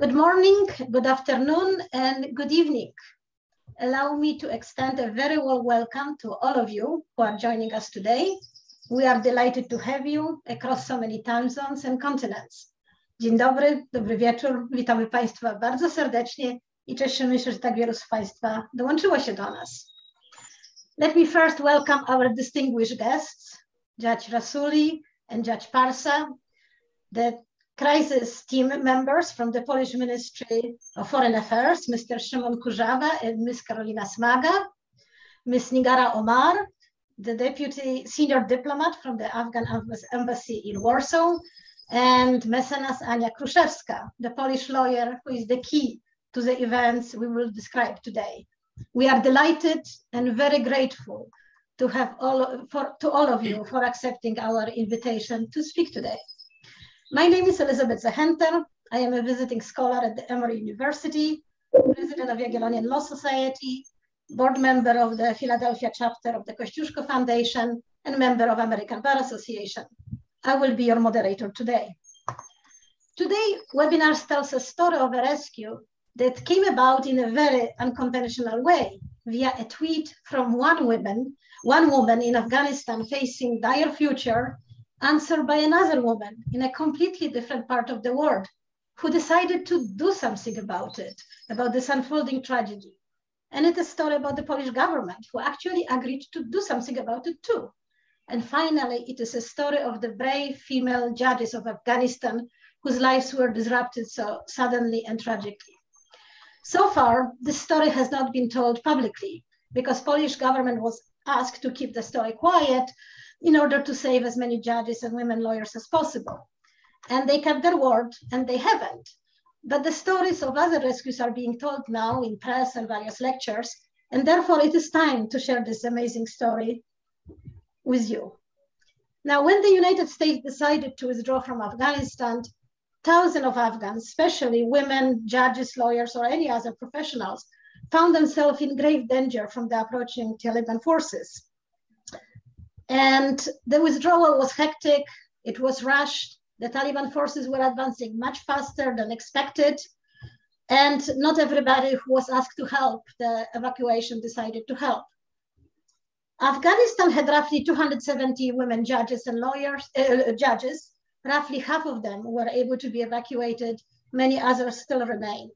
Good morning, good afternoon, and good evening. Allow me to extend a very warm welcome to all of you who are joining us today. We are delighted to have you across so many time zones and continents. Dzień dobry, dobry wieczór. Witamy Państwa bardzo serdecznie i cieszymy się, że tak wielu z Państwa dołączyło się do nas. Let me first welcome our distinguished guests, Judge Rasooli and Judge Parsa, the crisis team members from the Polish Ministry of Foreign Affairs, Mr. Szymon Kurzawa and Ms. Karolina Smaga, Ms. Nigara Omar, the deputy senior diplomat from the Afghan embassy in Warsaw, and Mecenas Ania Kruszewska, the Polish lawyer who is the key to the events we will describe today. We are delighted and very grateful to have all for to all of you for accepting our invitation to speak today. My name is Elizabeth Zechenter. I am a visiting scholar at the Emory University, president of Jagiellonian Law Society, board member of the Philadelphia chapter of the Kościuszko Foundation, and member of American Bar Association. I will be your moderator today. Today, webinar tells a story of a rescue that came about in a very unconventional way via a tweet from one woman, one woman in Afghanistan facing dire future answered by another woman in a completely different part of the world who decided to do something about it, about this unfolding tragedy. And it's a story about the Polish government who actually agreed to do something about it too. And finally, it is a story of the brave female judges of Afghanistan whose lives were disrupted so suddenly and tragically. So far, this story has not been told publicly because Polish government was asked to keep the story quiet in order to save as many judges and women lawyers as possible. And they kept their word and they haven't. But the stories of other rescues are being told now in press and various lectures. And therefore it is time to share this amazing story with you. Now, when the United States decided to withdraw from Afghanistan, thousands of Afghans, especially women, judges, lawyers, or any other professionals, found themselves in grave danger from the approaching Taliban forces. And the withdrawal was hectic, it was rushed. The Taliban forces were advancing much faster than expected. And not everybody who was asked to help the evacuation decided to help. Afghanistan had roughly 270 women judges and lawyers, uh, judges. Roughly half of them were able to be evacuated. Many others still remain.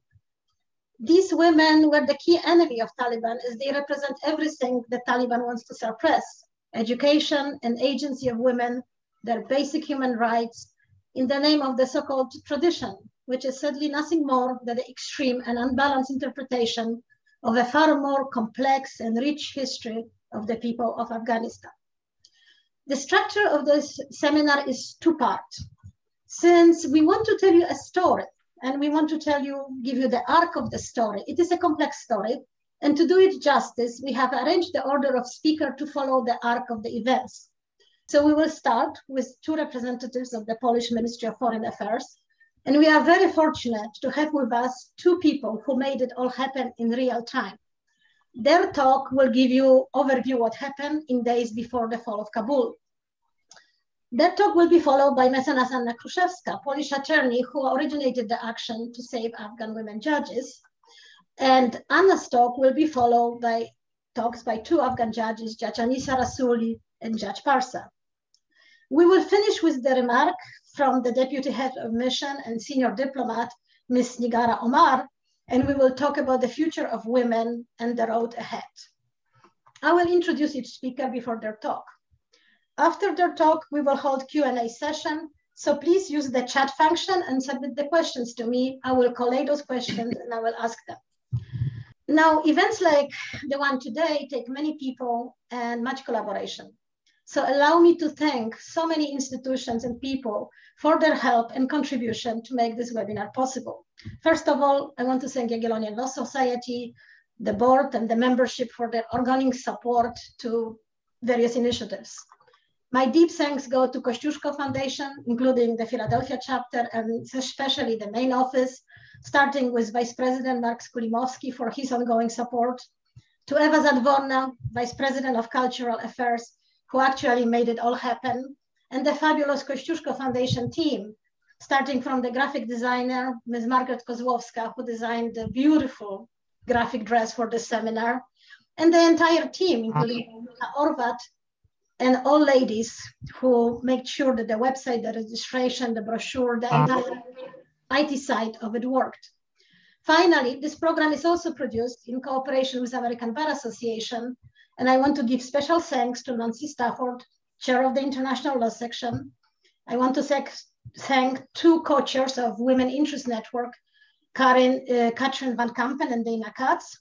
These women were the key enemy of Taliban as they represent everything the Taliban wants to suppress education, and agency of women, their basic human rights, in the name of the so-called tradition, which is sadly nothing more than the extreme and unbalanced interpretation of a far more complex and rich history of the people of Afghanistan. The structure of this seminar is two-part. Since we want to tell you a story and we want to tell you, give you the arc of the story, it is a complex story and to do it justice, we have arranged the order of speaker to follow the arc of the events. So we will start with two representatives of the Polish Ministry of Foreign Affairs. And we are very fortunate to have with us two people who made it all happen in real time. Their talk will give you overview what happened in days before the fall of Kabul. That talk will be followed by Mecenas Anna Kruszewska, Polish attorney who originated the action to save Afghan women judges. And Anna's talk will be followed by talks by two Afghan judges, Judge Anisa Rasooli and Judge Parsa. We will finish with the remark from the Deputy Head of Mission and Senior Diplomat, Ms. Nigara Omar, and we will talk about the future of women and the road ahead. I will introduce each speaker before their talk. After their talk, we will hold Q&A session, so please use the chat function and submit the questions to me. I will collate those questions and I will ask them. Now, events like the one today take many people and much collaboration. So allow me to thank so many institutions and people for their help and contribution to make this webinar possible. First of all, I want to thank Jagiellonian Law Society, the board and the membership for their ongoing support to various initiatives. My deep thanks go to Kościuszko Foundation, including the Philadelphia chapter and especially the main office, starting with Vice President Mark Skulimowski for his ongoing support, to Ewa Zadworna, Vice President of Cultural Affairs, who actually made it all happen, and the fabulous Kościuszko Foundation team, starting from the graphic designer, Ms. Margaret Kozłowska, who designed the beautiful graphic dress for the seminar, and the entire team, including Orvat, and all ladies who make sure that the website, the registration, the brochure, the entire IT side of it worked. Finally, this program is also produced in cooperation with American Bar Association, and I want to give special thanks to Nancy Stafford, chair of the International Law Section. I want to thank, two co-chairs of Women Interest Network, Karin, uh, Katrin Van Kampen and Dana Katz,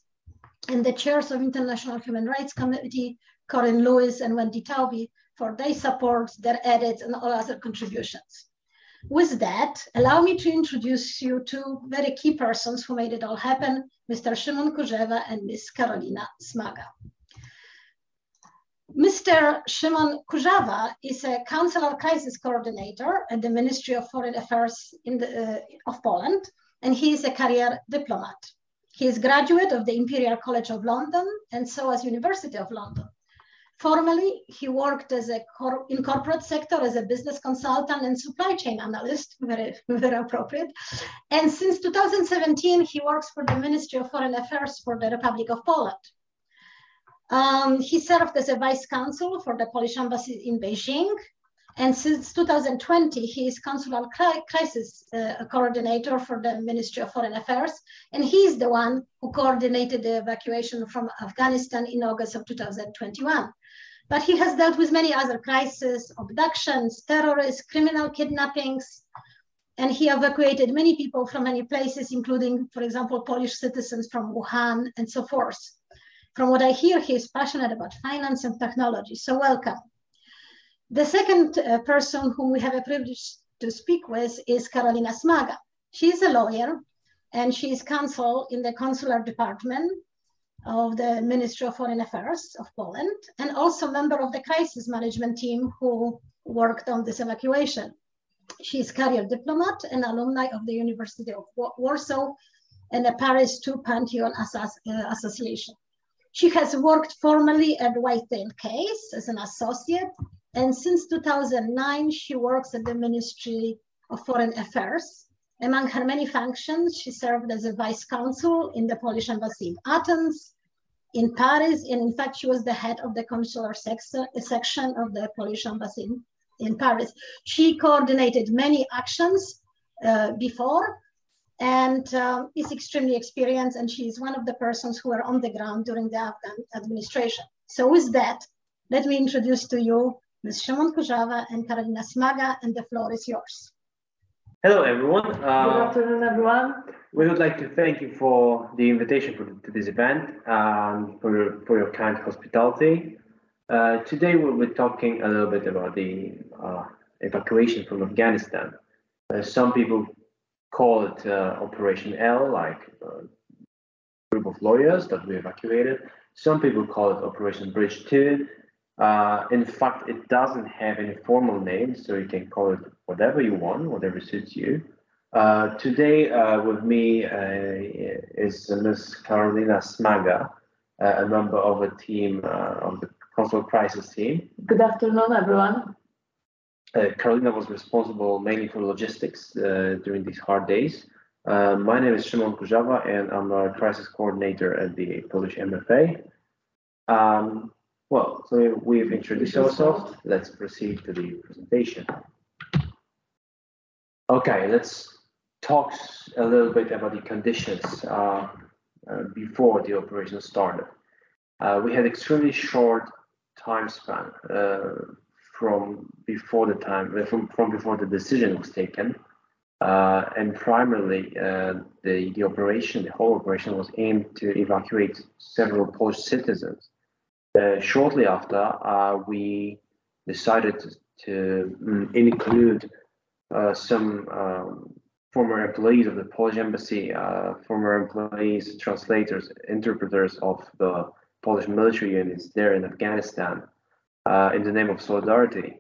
and the chairs of International Human Rights Committee, Corinne Lewis and Wendy Taubey, for their support, their edits, and all other contributions. With that, allow me to introduce you to very key persons who made it all happen, Mr. Szymon Kurzawa and Ms. Karolina Smaga. Mr. Szymon Kurzawa is a Consular Crisis Coordinator at the Ministry of Foreign Affairs the, uh, of Poland, and he is a career diplomat. He is graduate of the Imperial College of London and SOAS University of London. Formerly, he worked as a cor in corporate sector as a business consultant and supply chain analyst, very, very appropriate. And since 2017, he works for the Ministry of Foreign Affairs for the Republic of Poland. Um, he served as a vice consul for the Polish embassy in Beijing. And since 2020, he is consular crisis uh, coordinator for the Ministry of Foreign Affairs. And he is the one who coordinated the evacuation from Afghanistan in August of 2021. But he has dealt with many other crises, abductions, terrorists, criminal kidnappings, and he evacuated many people from many places, including, for example, Polish citizens from Wuhan and so forth. From what I hear, he is passionate about finance and technology. So welcome. The second uh, person whom we have a privilege to speak with is Karolina Smaga. She is a lawyer and she is counsel in the consular department of the Ministry of Foreign Affairs of Poland and also member of the crisis management team who worked on this evacuation. She is career diplomat and alumni of the University of Warsaw and the Paris II Pantheon uh, Assas. She has worked formally at White Case as an associate, and since 2009, she works at the Ministry of Foreign Affairs. Among her many functions, she served as a vice consul in the Polish embassy in Athens, in Paris, and in fact, she was the head of the consular section of the Polish embassy in Paris. She coordinated many actions uh, before, and um, is extremely experienced and she is one of the persons who were on the ground during the Afghan administration. So with that, let me introduce to you Ms. Szymon Kurzawa and Karolina Smaga, and the floor is yours. Hello, everyone. Uh, Good afternoon, everyone. We would like to thank you for the invitation for, to this event and for your, for your kind hospitality. Uh, today, we'll be talking a little bit about the uh, evacuation from Afghanistan. Uh, some people call it uh, Operation L, like a uh, group of lawyers that we evacuated. Some people call it Operation Bridge 2. Uh, in fact, it doesn't have any formal name, so you can call it whatever you want, whatever suits you. Uh, today uh, with me uh, is Ms. Karolina Smaga, a member of a team of the consular crisis team. Good afternoon, everyone. Uh, Karolina was responsible mainly for logistics uh, during these hard days. Uh, my name is Szymon Kurzawa, and I'm a crisis coordinator at the Polish MFA. Um, well, so we've introduced ourselves. Let's proceed to the presentation. Okay, let's talk a little bit about the conditions uh, uh, before the operation started. Uh, we had extremely short time span from before the time uh, from, from before the decision was taken uh, and primarily uh, the, the operation the whole operation was aimed to evacuate several Polish citizens uh, shortly after uh, we decided to, um, include uh, some um, former employees of the Polish embassy, former employees, translators, interpreters of the Polish military units there in Afghanistan uh, in the name of solidarity.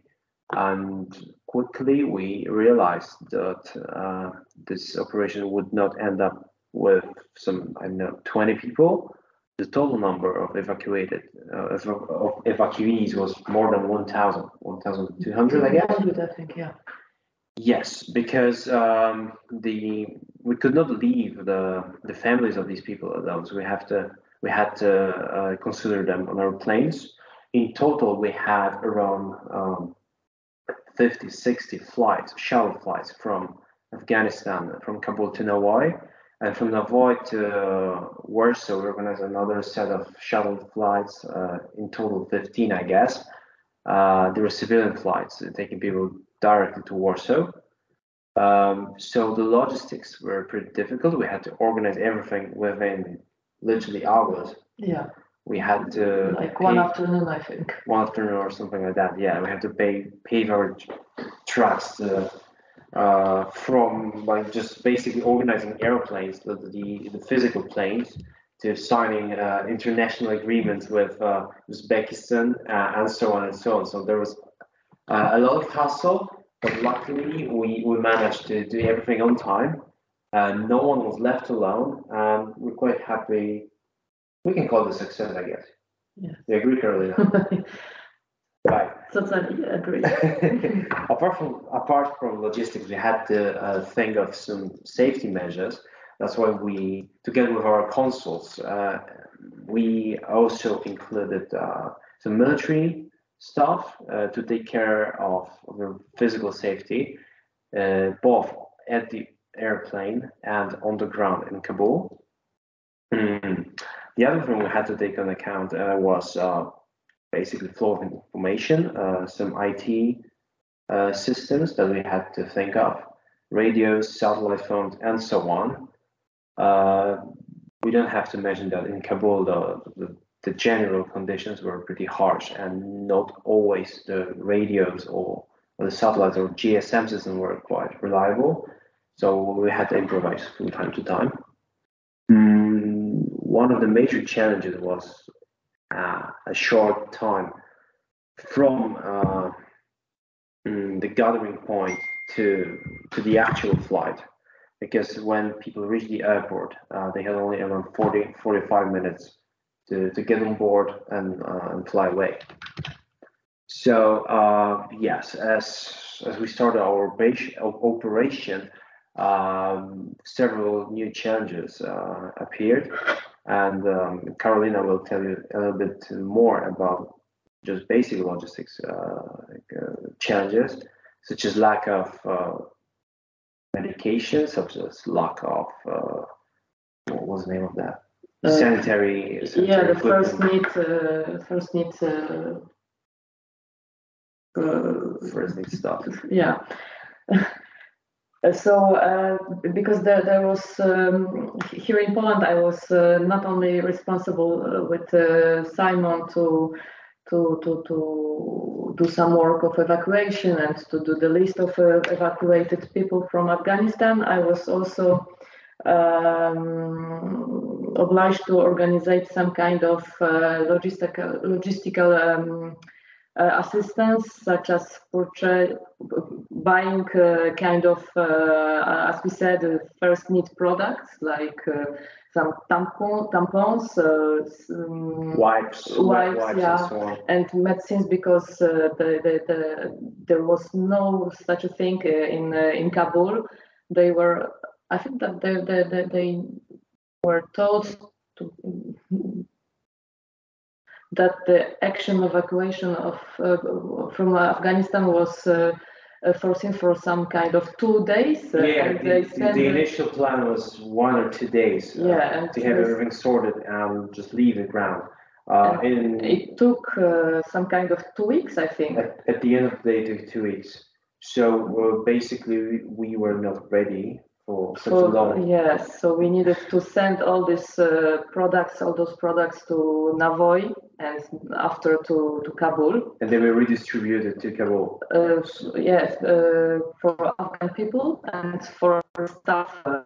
And quickly we realized that uh, this operation would not end up with some, I don't know, 20 people. The total number of evacuated, uh, of, evacuees was more than 1,000, 1,200, I guess. 100, I think, yeah. Yes, because um, the we could not leave the the families of these people alone. So we have to we had to uh, consider them on our planes. In total, we had around um, 50, 60 flights, shuttle flights from Afghanistan, from Kabul to Navoy, and from Navoy to Warsaw. We organized another set of shuttle flights, uh, in total 15, I guess. Uh, there were civilian flights taking people directly to Warsaw. Um, so the logistics were pretty difficult. We had to organize everything within literally hours. Yeah, We had to like one afternoon, I think. one afternoon or something like that. Yeah, we had to pay pave our tracks to, uh, from like just basically organizing airplanes, the the, the physical planes, to signing uh, international agreements with uh, Uzbekistan uh, and so on and so on. So there was uh, a lot of hassle, but luckily we we managed to do everything on time. And no one was left alone, and we're quite happy. We can call this a success, I guess. Yeah. You agree, Karolina? right. Totally agree. apart from apart from logistics, we had to uh, think of some safety measures. That's why we, together with our consuls, uh, we also included uh, some military staff uh, to take care of the physical safety, uh, both at the airplane and on the ground in Kabul. Mm. The other thing we had to take on account uh, was basically flow of information, uh, some IT uh, systems that we had to think of, radios, satellite phones, and so on. Uh, we don't have to mention that in Kabul, the, the, the general conditions were pretty harsh, and not always the radios or, or the satellites or GSM system were quite reliable. So we had to improvise from time to time. Mm, one of the major challenges was a short time from uh, mm, the gathering point to to the actual flight. Because when people reached the airport uh, they had only around 40 45 minutes to, to get on board and, uh, and fly away. So uh, yes as as we started our operation um, several new challenges uh, appeared and um, Karolina will tell you a little bit more about just basic logistics uh, uh, challenges, such as lack of uh, medication, such as lack of uh, what was the name of that? Uh, sanitary, Yeah, sanitary the first need, uh, first need, uh, uh, first aid stuff. yeah. Uh, So, uh, because there, there was, um, here in Poland, I was uh, not only responsible uh, with uh, Szymon to, to, to, to do some work of evacuation and to do the list of uh, evacuated people from Afghanistan, I was also um, obliged to organize some kind of logistical, logistical um, assistance, such as purchase, buying uh, kind of, uh, as we said, uh, first need products like uh, some tampon, tampons, uh, Wipes, Wipes, wipes, yeah. and so and medicines because uh, the, the, the, there was no such a thing uh, in uh, in Kabul. They were, I think that they they, they, they were told to that the action evacuation of uh, from Afghanistan was uh, uh, foreseen for some kind of two days. uh, yeah, and the, the, said the initial plan was one or two days Yeah, and to have everything sorted and just leave the ground. Uh, in, it took uh, some kind of two weeks, I think. at, at the end of the day, it took two weeks. So uh, basically, we, we were not ready for such a long. Yes, so we needed to send all these uh, products, all those products to Navoy and after to, to Kabul. And they were redistributed to Kabul. Uh, s- yes, uh, for Afghan people and for staff. Uh,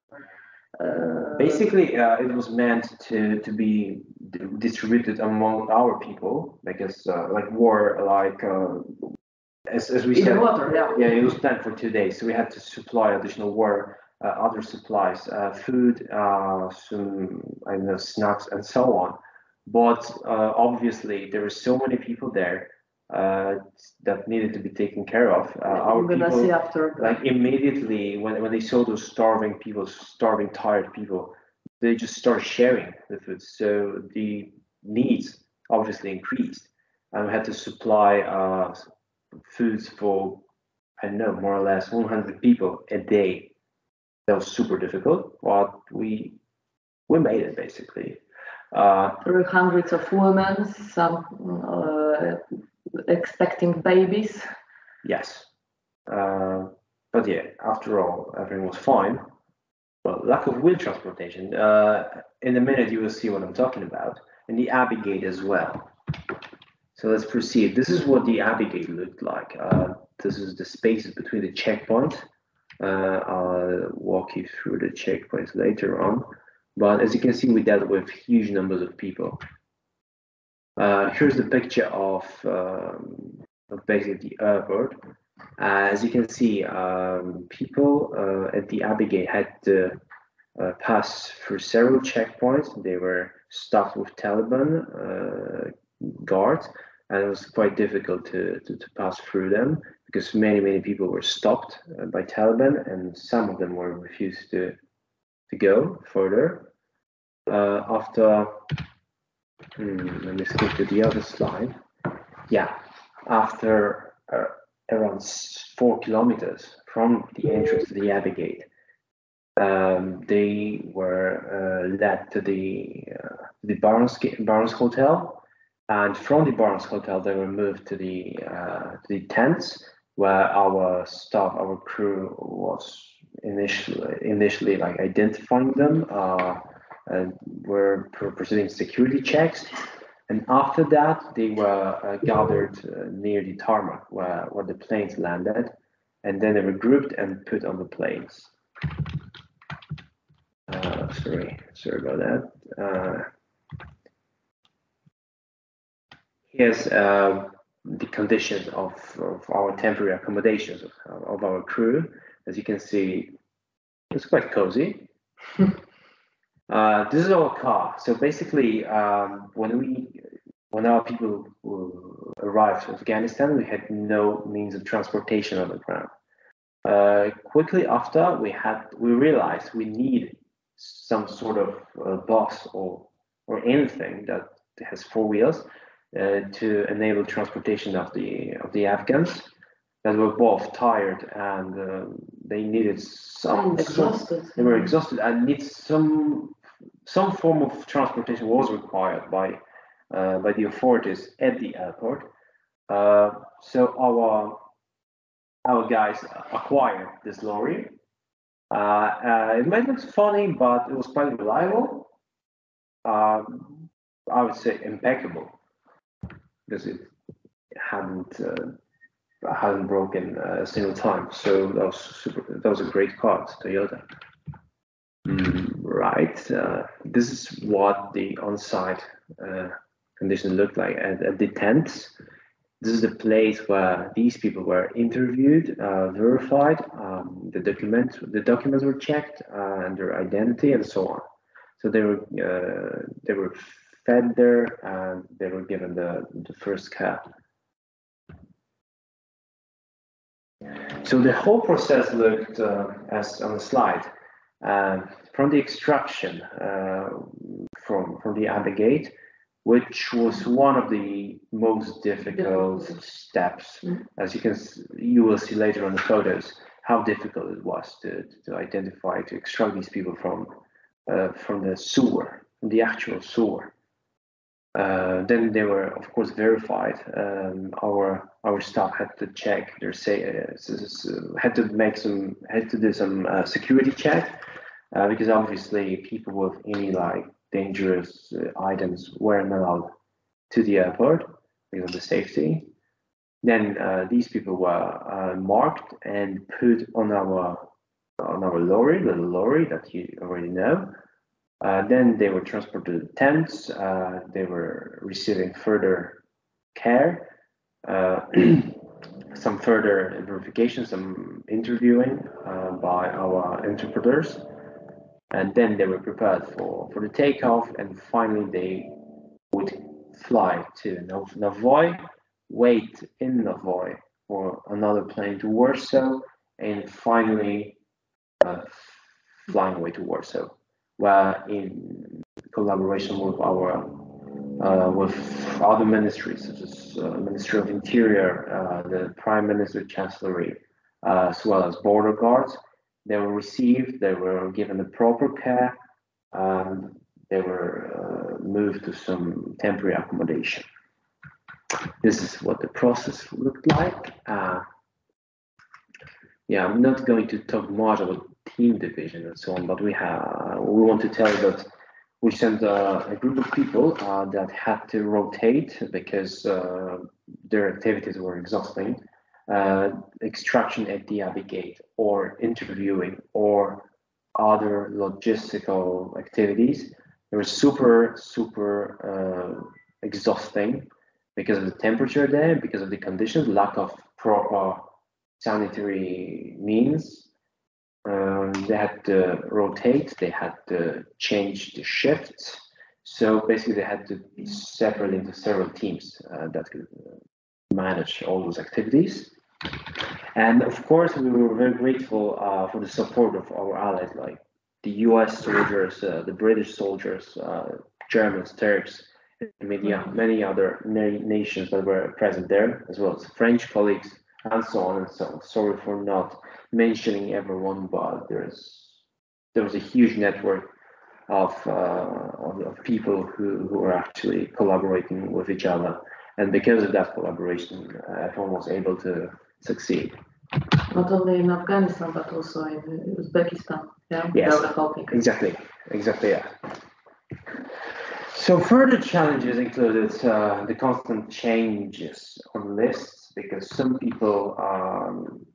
uh, Basically, uh, it was meant to, to be distributed among our people because, uh, like war, like uh, as, as we in said, water, yeah. yeah, it was planned for two days, so we had to supply additional war, uh, other supplies, uh, food, uh, some I don't know snacks and so on. But uh, obviously, there were so many people there uh, that needed to be taken care of. Uh, our I'm gonna people, see after. like immediately when, when they saw those starving people, starving, tired people, they just started sharing the food. So the needs obviously increased, and we had to supply uh, foods for I don't know more or less 100 people a day. That was super difficult, but we we made it basically. Uh, There hundreds of women, some uh, expecting babies. Yes. Uh, but yeah, after all, everything was fine. Well, lack of wheel transportation. Uh, in a minute, you will see what I'm talking about. And the Abbey Gate as well. So let's proceed. This is what the Abbey Gate looked like. Uh, this is the spaces between the checkpoints. Uh, I'll walk you through the checkpoints later on. But as you can see, we dealt with huge numbers of people. Uh, here's the picture of, um, of basically the airport. Uh, as you can see, um, people uh, at the Gate had to uh, pass through several checkpoints. They were stopped with Taliban uh, guards, and it was quite difficult to, to, to, pass through them because many, many people were stopped uh, by Taliban, and some of them were refused to, to go further. Uh, after, hmm, let me skip to the other slide. Yeah, after uh, around four kilometers from the entrance to the Abbey Gate. Um, they were uh, led to the uh, the Baron Baron Hotel, and from the Baron Hotel they were moved to the uh, to the tents where our staff, our crew was initially initially like identifying them uh, were proceeding security checks and after that, they were uh, gathered uh, near the tarmac where, where the planes landed. And then they were grouped and put on the planes. Uh, sorry, sorry about that. Uh, here's the conditions of, of our temporary accommodations of, of our crew. As you can see, it's quite cozy. Uh, this is our car. So basically, um, when we when our people arrived in Afghanistan, we had no means of transportation on the ground. Uh, quickly after, we had we realized we need some sort of uh, bus or or anything that has four wheels uh, to enable transportation of the of the Afghans that were both tired and uh, they needed some exhausted. They were exhausted and need some some form of transportation was required by uh, by the authorities at the airport. Uh, so our our guys acquired this lorry. Uh, uh it might look funny, but it was quite reliable. Um, I would say impeccable because it hadn't uh, hadn't broken a single time. So that was super. That was a great car, Toyota. Mm, right. Uh, this is what the on-site uh, conditions look like at, at, the tents. This is the place where these people were interviewed, uh, verified, um, the documents the documents were checked, uh, and their identity and so on. So they were uh, they were fed there and they were given the the first care. So the whole process looked uh, as on the slide. Uh, from the extraction uh, from from the Abbey Gate, which was one of the most difficult steps, mm-hmm. as you can you will see later on the photos how difficult it was to to identify to extract these people from uh, from the sewer, from the actual sewer. Uh, then they were, of course, verified. Um, our our staff had to check their say uh, had to make some had to do some uh, security check uh, because obviously people with any like dangerous uh, items weren't allowed to the airport because of the safety. Then these people were marked and put on our on our lorry, the lorry that you already know. Uh, then they were transported to the tents. Uh, they were receiving further care, some further verification, some interviewing by our interpreters and then they were prepared for, for the takeoff, and finally they would fly to Navoy, wait in Navoy for another plane to Warsaw, and finally uh, flying away to Warsaw, where in collaboration with our uh, with other ministries such as uh, Ministry of Interior, uh, the Prime Minister Chancellery, uh, as well as border guards, they were received, they were given the proper care, and they were uh, moved to some temporary accommodation. This is what the process looked like. Uh, yeah, I'm not going to talk much about team division and so on, but we have we want to tell that we sent uh, a group of people uh, that had to rotate because uh, their activities were exhausting. Uh, extraction at the Abbey Gate or interviewing or other logistical activities. They were super, super uh, exhausting because of the temperature there, because of the conditions, lack of proper sanitary means. Um, they had to rotate, they had to change the shifts. So basically, they had to be separate into several teams uh, that could uh, manage all those activities. And of course, we were very grateful uh, for the support of our allies, like the US soldiers, uh, the British soldiers, uh, Germans, Turks, many, many other na- nations that were present there, as well as French colleagues, and so on and so on. Sorry for not mentioning everyone, but there's there was a huge network of, uh, of, of people who, who are actually collaborating with each other. And because of that collaboration, everyone was able to succeed. Not only in Afghanistan, but also in Uzbekistan. Yeah, Yes. Exactly, exactly, yeah. So further challenges included uh, the constant changes on lists because some people um,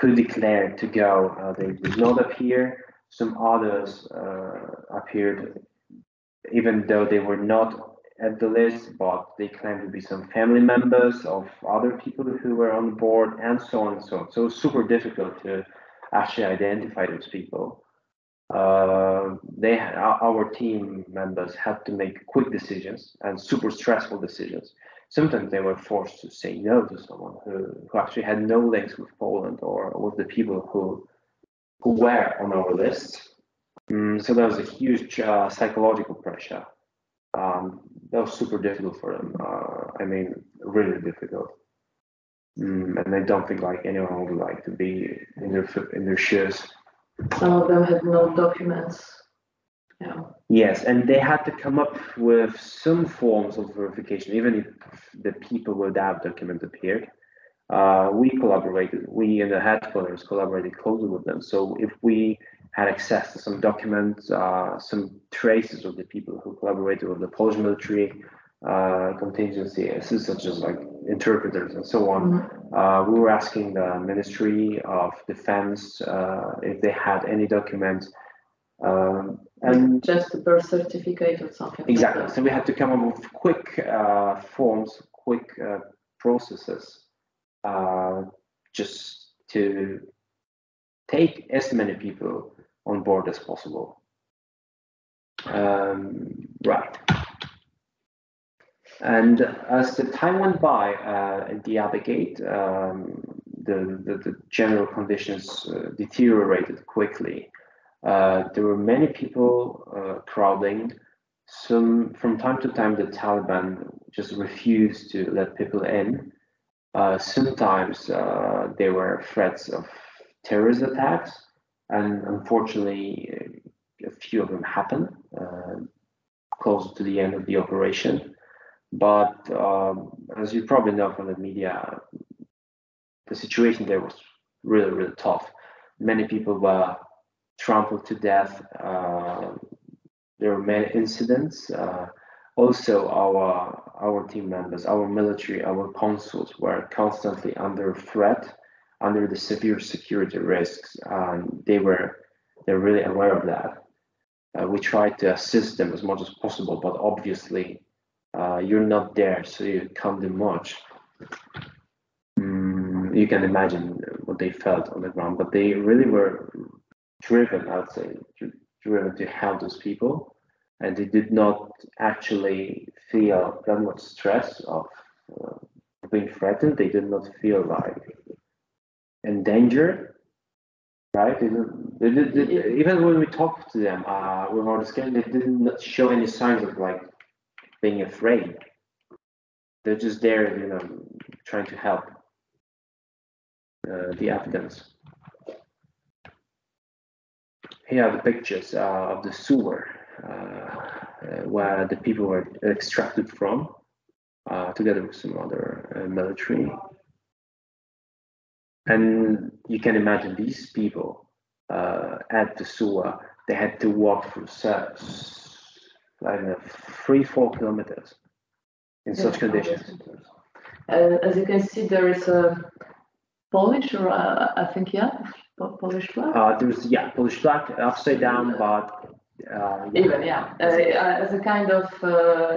who declared to go, uh, they did not appear. Some others uh, appeared even though they were not at the list, but they claimed to be some family members of other people who were on board and so on and so on. So super difficult to actually identify those people uh, they our team members had to make quick decisions and super stressful decisions. Sometimes they were forced to say no to someone who, who actually had no links with Poland or with the people who who were on our list. Mm, so there was a huge uh, psychological pressure. Um, that was super difficult for them. Uh, I mean, really difficult. Mm, and I don't think like anyone would like to be in their in their shoes. Some of them had no documents. Yes, and they had to come up with some forms of verification, even if the people without document appeared. Uh, we collaborated, we in the headquarters collaborated closely with them. So if we had access to some documents, uh, some traces of the people who collaborated with the Polish military uh, contingency, such as like interpreters and so on, Mhm. uh, we were asking the Ministry of Defense uh, if they had any documents. Um, and Just a birth certificate or something. exactly, that. so we had to come up with quick uh, forms, quick uh, processes, uh, just to take as many people on board as possible. Um, right. And as the time went by uh, at the Abbey Gate, um, the, the, the general conditions uh, deteriorated quickly. Uh, there were many people uh, crowding. Some from time to time, the Taliban just refused to let people in. Uh, sometimes uh, there were threats of terrorist attacks, and unfortunately, a few of them happened uh, close to the end of the operation. But um, as you probably know from the media, the situation there was really, really tough. Many people were trampled to death. Uh, there were many incidents. Uh, also, our our team members, our military, our consuls were constantly under threat, under the severe security risks. Um, they were they're really aware of that. Uh, we tried to assist them as much as possible, but obviously uh, you're not there, so you can't do much. Mm, you can imagine what they felt on the ground, but they really were driven, I would say, driven to help those people, and they did not actually feel that much stress of uh, being threatened. They did not feel like endangered, right? They didn't, they they, even when we talked to them uh, without the scan, they did not show any signs of like being afraid. They're just there, you know, trying to help uh, the Afghans. Here are the pictures uh, of the sewer uh, uh, where the people were extracted from, uh, together with some other military. And you can imagine these people at the sewer, they had to walk through like three, four kilometers in such conditions. Uh, as you can see, there is a Polish, or uh, I think, yeah, Polish flag. Uh, there's yeah, Polish flag upside down, but uh, yeah. even yeah, uh, uh, as a kind of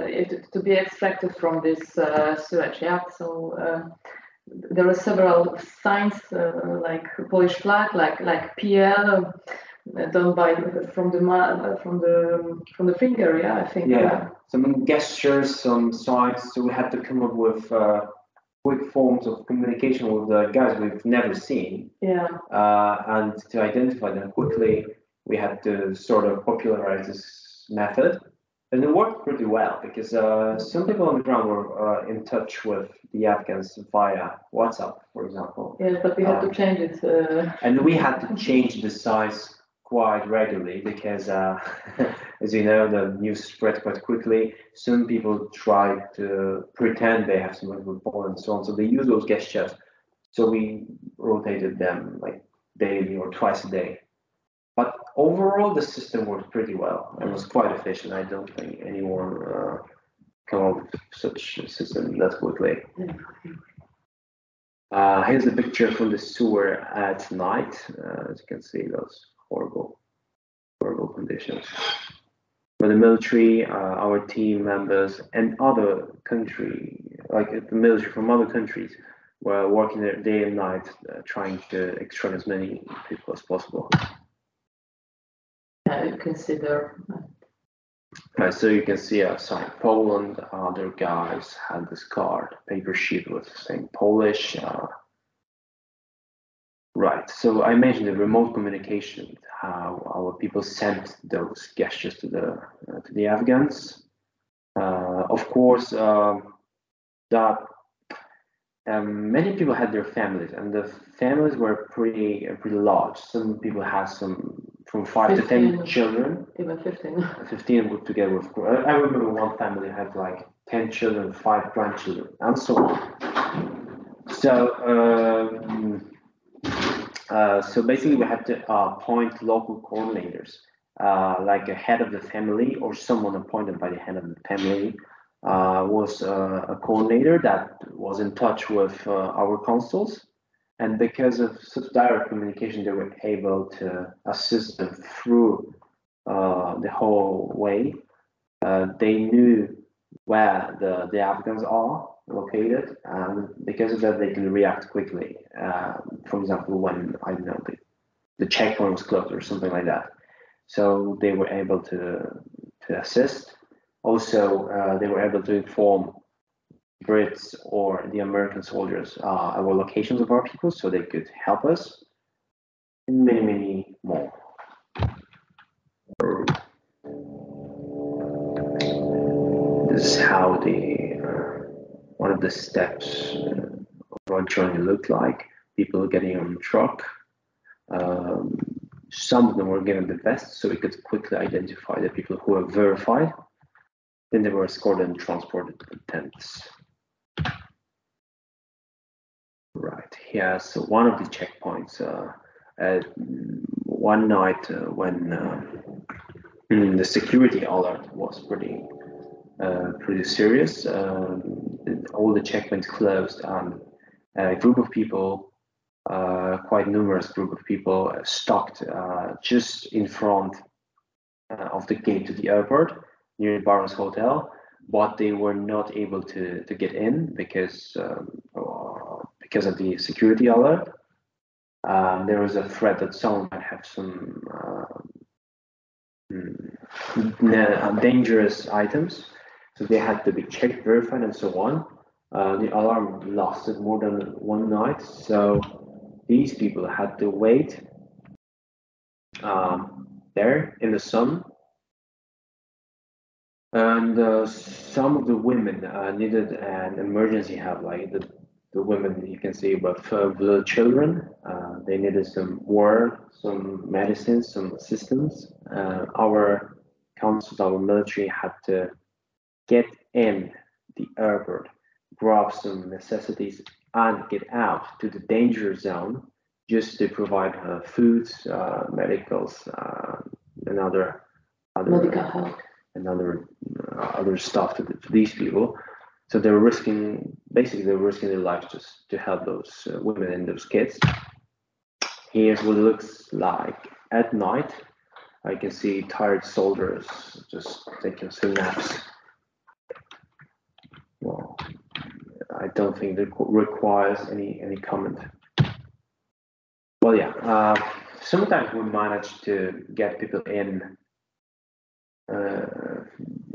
it, to be extracted from this sewage. Yeah, so there are several signs like Polish flag, like like PL done by from the from the from the finger yeah i think yeah, yeah. some gestures some signs so we had to come up with uh, quick forms of communication with the guys we've never seen yeah uh, and to identify them quickly we had to sort of popularize this method and it worked pretty well because uh, some people on the ground were uh, in touch with the Afghans via WhatsApp, for example. Yes, but we had um, to change it. Uh... And we had to change the size quite regularly because, uh, as you know, the news spreads quite quickly. Some people try to pretend they have some rapport and so on, so they use those gestures. So we rotated them like daily or twice a day. But overall, the system worked pretty well and was quite efficient. I don't think anyone uh, up with such a system that quickly. Uh, here's a picture from the sewer at night. Uh, as you can see, those horrible, horrible conditions. But the military, uh, our team members, and other country, like the military from other countries, were working there day and night, uh, trying to extract as many people as possible. I consider. Uh, so you can see outside Poland, other guys had this card, paper sheet with saying Polish, uh, Right. So I mentioned the remote communication, how our people sent those gestures to the uh, to the Afghans. Uh, of course, um, that um, many people had their families, and the families were pretty uh, pretty large. Some people had some from five 15, to ten children. Even fifteen. Fifteen would together with. I remember one family had like ten children, five grandchildren, and so on. So. Um, uh, so basically, we had to uh, appoint local coordinators, uh, like a head of the family or someone appointed by the head of the family was a coordinator that was in touch with our consuls. And because of such direct communication, they were able to assist them through the whole way. they knew where the, the Afghans are located, and because of that, they can react quickly. Uh, for example, when I don't know the, the checkpoint was closed or something like that, so they were able to to assist. Also, uh, they were able to inform Brits or the American soldiers uh, our locations of our people, so they could help us, and many, many more. This is how the one of the steps our journey looked like. People getting on the truck. Um, some of them were given the vest so we could quickly identify the people who were verified. Then they were escorted and transported to the tents. Right, yeah, so one of the checkpoints, uh, uh, one night uh, when uh, the security alert was pretty uh, pretty serious. Um, all the checkpoints closed, and a group of people, uh, quite numerous group of people, stopped uh, just in front uh, of the gate to the airport near Baron Hotel, but they were not able to to get in because um, because of the security alert. Um, there was a threat that someone might have some uh, dangerous items so they had to be checked, verified, and so on. uh, the alarm lasted more than one night. So these people had to wait um, there in the sun. And uh, some of the women uh, needed an emergency help, like the, the women you can see with uh, little children. Uh, they needed some water, some medicine, some assistance. Uh, our councils, our military had to get in the airport, grab some necessities, and get out to the danger zone just to provide uh, foods, uh, medicals, uh, and other, other medical help, and other uh, other stuff to, the, to, these people. So they're risking, basically, they're risking their lives just to help those uh, women and those kids. Here's what it looks like at night. I can see tired soldiers just taking some naps. Well, I don't think that requires any any comment. Well, yeah. Uh, sometimes we manage to get people in uh,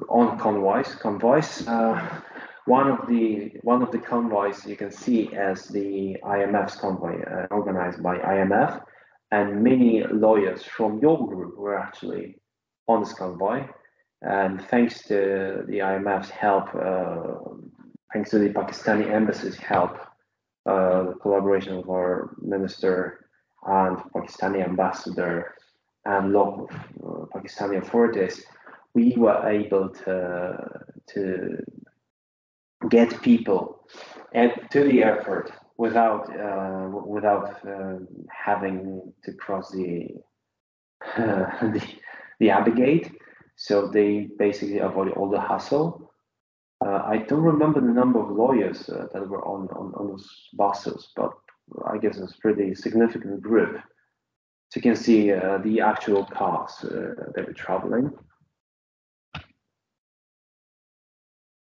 on convoys. Convoys. Uh, one of the one of the convoys you can see as the IMF's convoy uh, organized by IMF, and many lawyers from your group were actually on this convoy. And thanks to the IMF's help, uh, thanks to the Pakistani embassy's help, uh, the collaboration of our minister and Pakistani ambassador and local uh, Pakistani authorities, we were able to to get people and to the airport without uh, without uh, having to cross the, the the Abbey gate. So they basically avoid all the hassle. Uh, I don't remember the number of lawyers uh, that were on, on, on those buses, but I guess it's a pretty significant group. So you can see uh, the actual cars uh, that were traveling.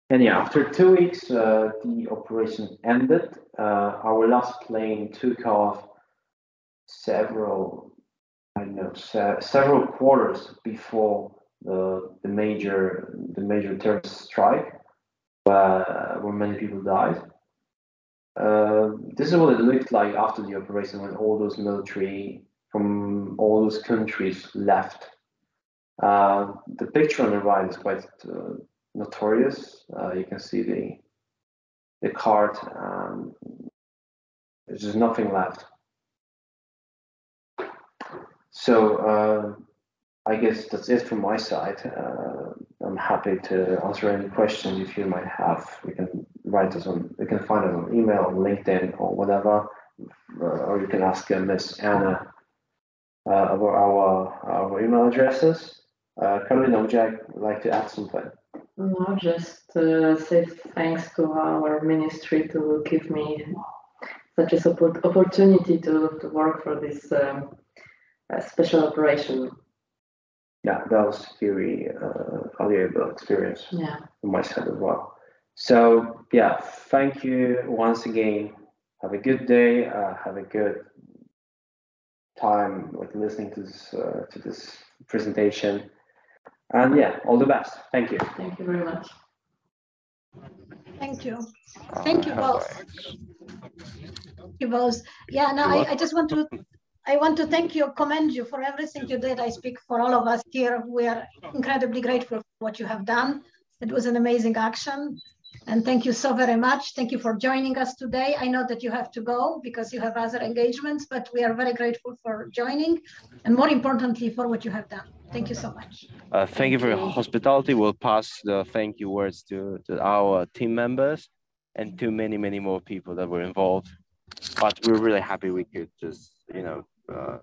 And yeah, after two weeks, uh, the operation ended. Uh, our last plane took off several, I know, se several quarters before the the major the major terrorist strike, where where many people died. Uh, this is what it looked like after the operation when all those military from all those countries left. Uh, the picture on the right is quite uh, notorious. Uh, you can see the the cart. Um, there's just nothing left. So uh, I guess that's it from my side. Uh, I'm happy to answer any questions if you might have. We can write us on, you can find us on email, on LinkedIn, or whatever, uh, or you can ask uh, Miss Anna uh, about our our email addresses. Uh, Karolina, would you like to add something? No, just uh, say thanks to our ministry to give me such a support opportunity to, to work for this um, special operation. Yeah, that was very uh, valuable experience yeah. on my side as well. So yeah, thank you once again. Have a good day. Uh, have a good time with listening to this uh, to this presentation. And yeah, all the best. Thank you. Thank you very much. Thank you. Thank you both. Thank you both. Yeah, no, I, I just want to I want to thank you, commend you for everything you did. I speak for all of us here. We are incredibly grateful for what you have done. It was an amazing action. And thank you so very much. Thank you for joining us today. I know that you have to go because you have other engagements, but we are very grateful for joining and more importantly, for what you have done. Thank you so much. Uh, thank you for your hospitality. We'll pass the thank you words to, to our team members and to many, many more people that were involved. But we're really happy we could just, you know, uh,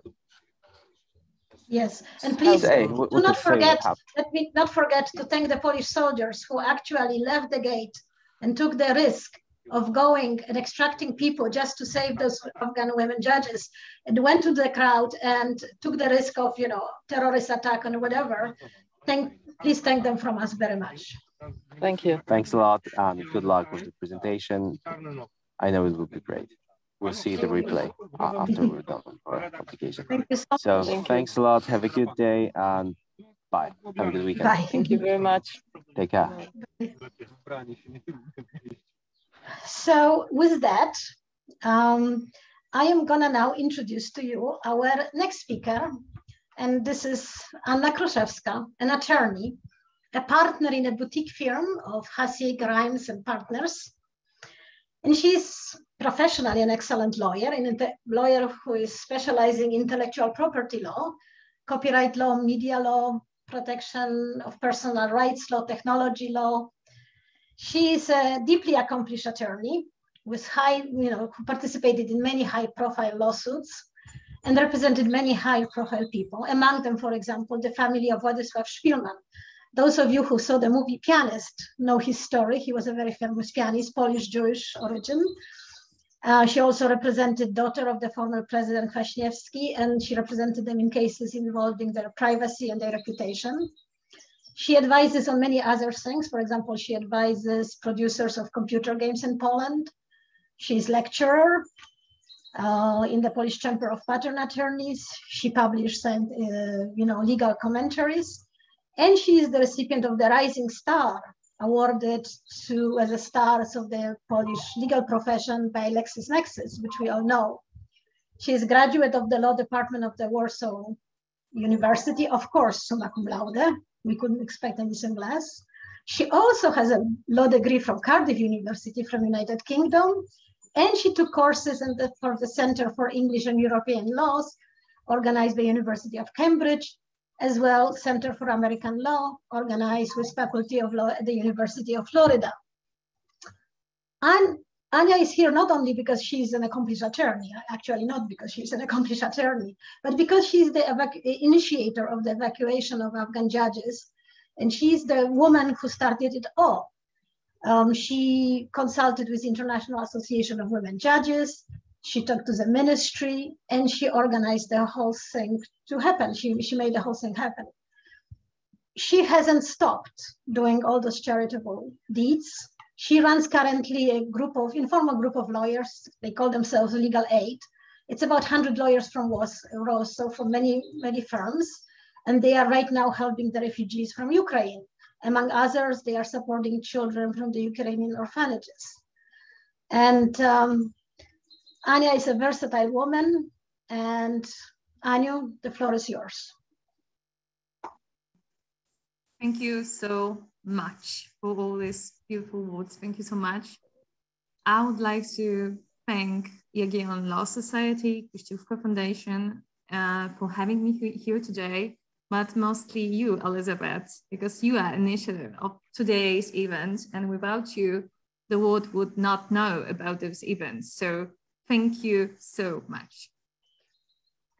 Yes, and please hey, do not forget, let me not forget to thank the Polish soldiers who actually left the gate and took the risk of going and extracting people just to save those Afghan women judges and went to the crowd and took the risk of, you know, terrorist attack and whatever. Thank, please thank them from us very much. Thank you. Thanks a lot and good luck with the presentation. I know it will be great we'll see the replay uh, after we're done with our application. Thank you so, so Thank thanks a lot. Have a good day and bye. Have a good weekend. Bye. Thank you very much. Take care. So with that, um, I am gonna now introduce to you our next speaker, and this is Anna Kruszewska, an attorney, a partner in a boutique firm of Hasik, Rheims and Partners. And she's professionally an excellent lawyer, a lawyer who is specializing in intellectual property law, copyright law, media law, protection of personal rights law, technology law. She is a deeply accomplished attorney with high, you know, who participated in many high profile lawsuits and represented many high profile people. Among them, for example, the family of Władysław Szpilman. Those of you who saw the movie Pianist know his story. He was a very famous pianist, Polish Jewish origin. Uh, she also represented daughter of the former president Kwaśniewski, and she represented them in cases involving their privacy and their reputation. She advises on many other things. For example, she advises producers of computer games in Poland. She's lecturer uh, in the Polish Chamber of Patent Attorneys. She published, uh, you know, legal commentaries, and she is the recipient of the Rising Star awarded to as a stars of the Polish legal profession by LexisNexis, which we all know. She is graduate of the law department of the Warsaw University, of course, summa cum laude. We couldn't expect anything less. She also has a law degree from Cardiff University from United Kingdom, and she took courses the, for the Center for English and European Laws, organized by University of Cambridge, as well Center for American Law, organized with Faculty of Law at the University of Florida. And Anya is here not only because she's an accomplished attorney, actually not because she's an accomplished attorney, but because she's the initiator of the evacuation of Afghan judges. And she's the woman who started it all. Um, she consulted with International Association of Women Judges she talked to the ministry and she organized the whole thing to happen. She, she made the whole thing happen. She hasn't stopped doing all those charitable deeds. She runs currently a group of informal group of lawyers. They call themselves Legal Aid. It's about 100 lawyers from Warsaw, from many, many firms. And they are right now helping the refugees from Ukraine. Among others, they are supporting children from the Ukrainian orphanages. And um, Anya is a versatile woman, and Anya, the floor is yours. Thank you so much for all these beautiful words. Thank you so much. I would like to thank Jagiellon Law Society, Kościuszko Foundation uh, for having me here today, but mostly you, Elizabeth, because you are initiator of today's event, and without you, the world would not know about those events. So Thank you so much.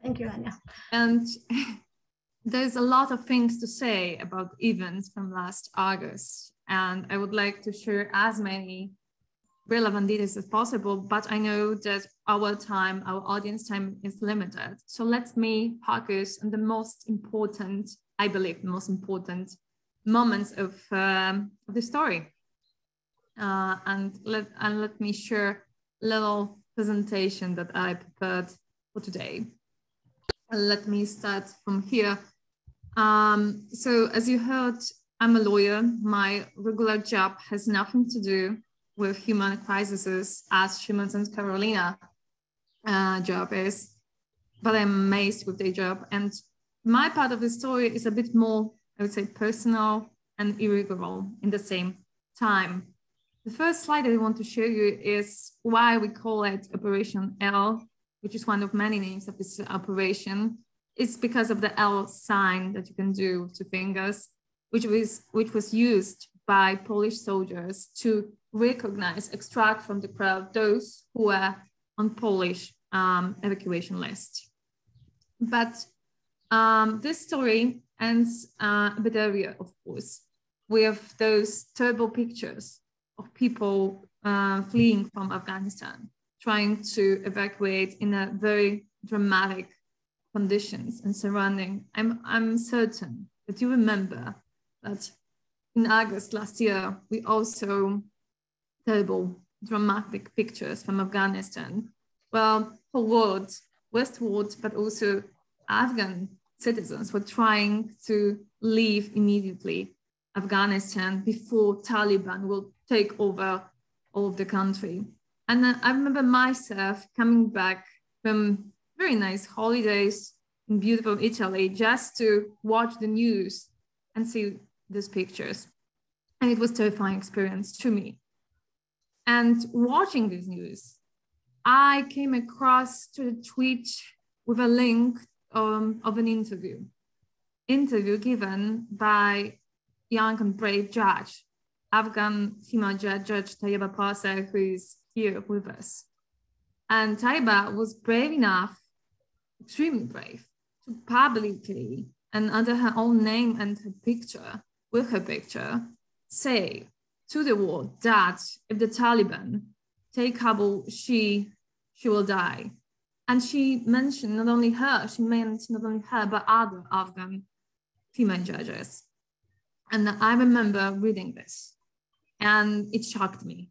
Thank you, Anya. And there's a lot of things to say about events from last August. And I would like to share as many relevant details as possible, but I know that our time, our audience time is limited. So let me focus on the most important, I believe, the most important moments of, um, of the story. Uh, and let and let me share a little presentation that I prepared for today. Let me start from here. Um, so as you heard, I'm a lawyer. My regular job has nothing to do with human crises as Szymon and Karolina uh, job is, but I'm amazed with their job. And my part of the story is a bit more, I would say, personal and irregular in the same time. The first slide I want to show you is why we call it Operation L, which is one of many names of this operation. It's because of the L sign that you can do with two fingers, which was, which was used by Polish soldiers to recognize, extract from the crowd those who were on Polish um, evacuation list. But um, this story ends uh, a bit earlier, of course, with those terrible pictures of people uh, fleeing from Afghanistan, trying to evacuate in a very dramatic conditions and surrounding. I'm, I'm certain that you remember that in August last year, we also terrible dramatic pictures from Afghanistan. Well, whole westward, but also Afghan citizens were trying to leave immediately Afghanistan before Taliban will take over all of the country. And I remember myself coming back from very nice holidays in beautiful Italy just to watch the news and see these pictures. And it was a terrifying experience to me. And watching this news, I came across to the tweet with a link um, of an interview, interview given by young and brave judge, Afghan female judge, Judge Teyeba Parsa, who is here with us. And Teyeba was brave enough, extremely brave, to publicly and under her own name and her picture, with her picture, say to the world that if the Taliban take Kabul, she she will die. And she mentioned not only her, she mentioned not only her, but other Afghan female judges. And I remember reading this and it shocked me.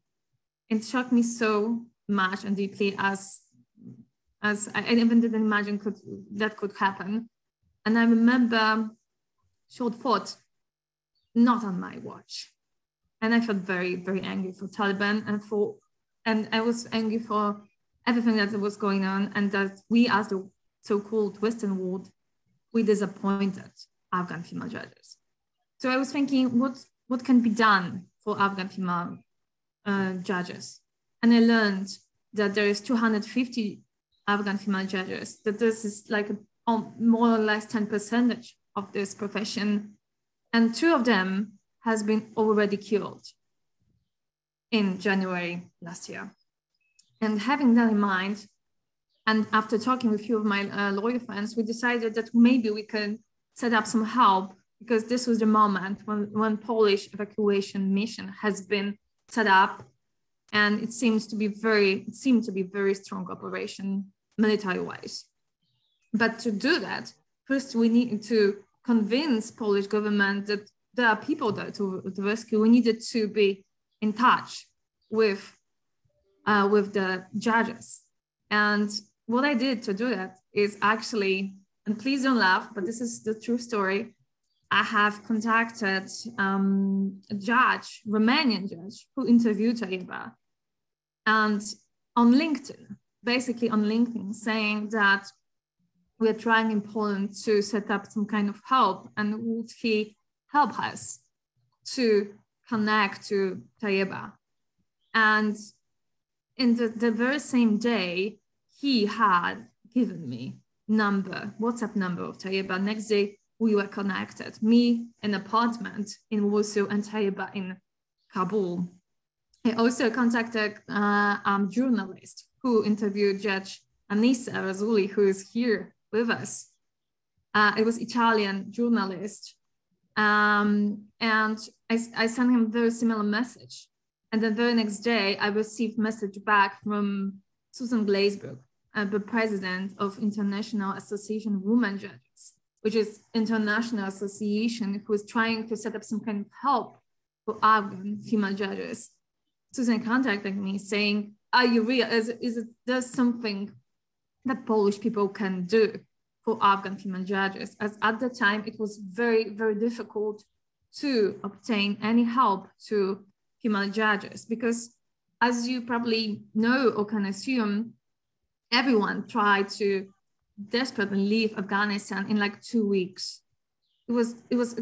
It shocked me so much and deeply as as I even didn't imagine could that could happen. And I remember short thought, not on my watch. And I felt very, very angry for Taliban and for and I was angry for everything that was going on and that we as the so-called Western world, we disappointed Afghan female judges. So I was thinking, what what can be done for Afghan female uh, judges? And I learned that there is 250 Afghan female judges, that this is like a, more or less 10 percentage of this profession. And two of them has been already killed in January last year. And having that in mind, and after talking with a few of my uh, lawyer friends, we decided that maybe we could set up some help because this was the moment when, when Polish evacuation mission has been set up. And it seems to be very it seemed to be very strong operation military wise but to do that first we need to convince polish government that there are people there to, to rescue. We needed to be in touch with uh, with the judges. And what i did to do that is actually and please don't laugh but this is the true story I have contacted um, a judge, Romanian judge, who interviewed Teyeba, and on LinkedIn, basically on LinkedIn, saying that we are trying in Poland to set up some kind of help, and would he help us to connect to Teyeba? And in the, the very same day, he had given me number, WhatsApp number of Teyeba. Next day, we were connected. Me, an apartment in Warsaw and Teyeba in Kabul. I also contacted uh, a journalist who interviewed Judge Anisa Rasooli, who is here with us. Uh, it was Italian journalist. Um, and I, I sent him very similar message. And the very next day, I received message back from Susan Glazebrook, uh, the president of International Association of Women Judges which is international association who is trying to set up some kind of help for Afghan female judges. Susan contacted me saying, are you real? Is, is it, something that Polish people can do for Afghan female judges? As at the time, it was very, very difficult to obtain any help to female judges because as you probably know or can assume, everyone tried to desperately leave Afghanistan in like two weeks. It was it was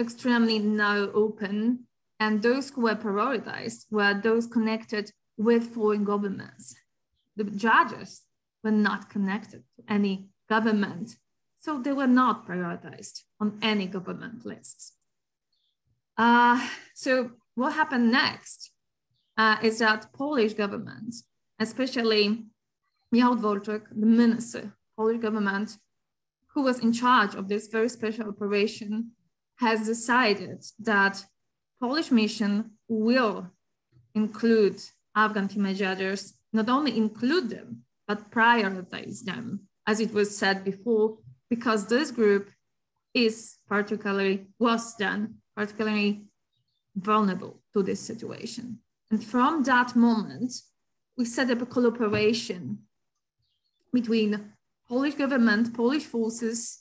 extremely now open, and those who were prioritized were those connected with foreign governments. The judges were not connected to any government, so they were not prioritized on any government lists. Uh, so what happened next uh, is that Polish government, especially Michał Dworczyk, the minister Polish government, who was in charge of this very special operation, has decided that Polish mission will include Afghan judges, not only include them, but prioritize them, as it was said before, because this group is particularly, was then particularly vulnerable to this situation. And from that moment, we set up a collaboration between Polish government, Polish forces,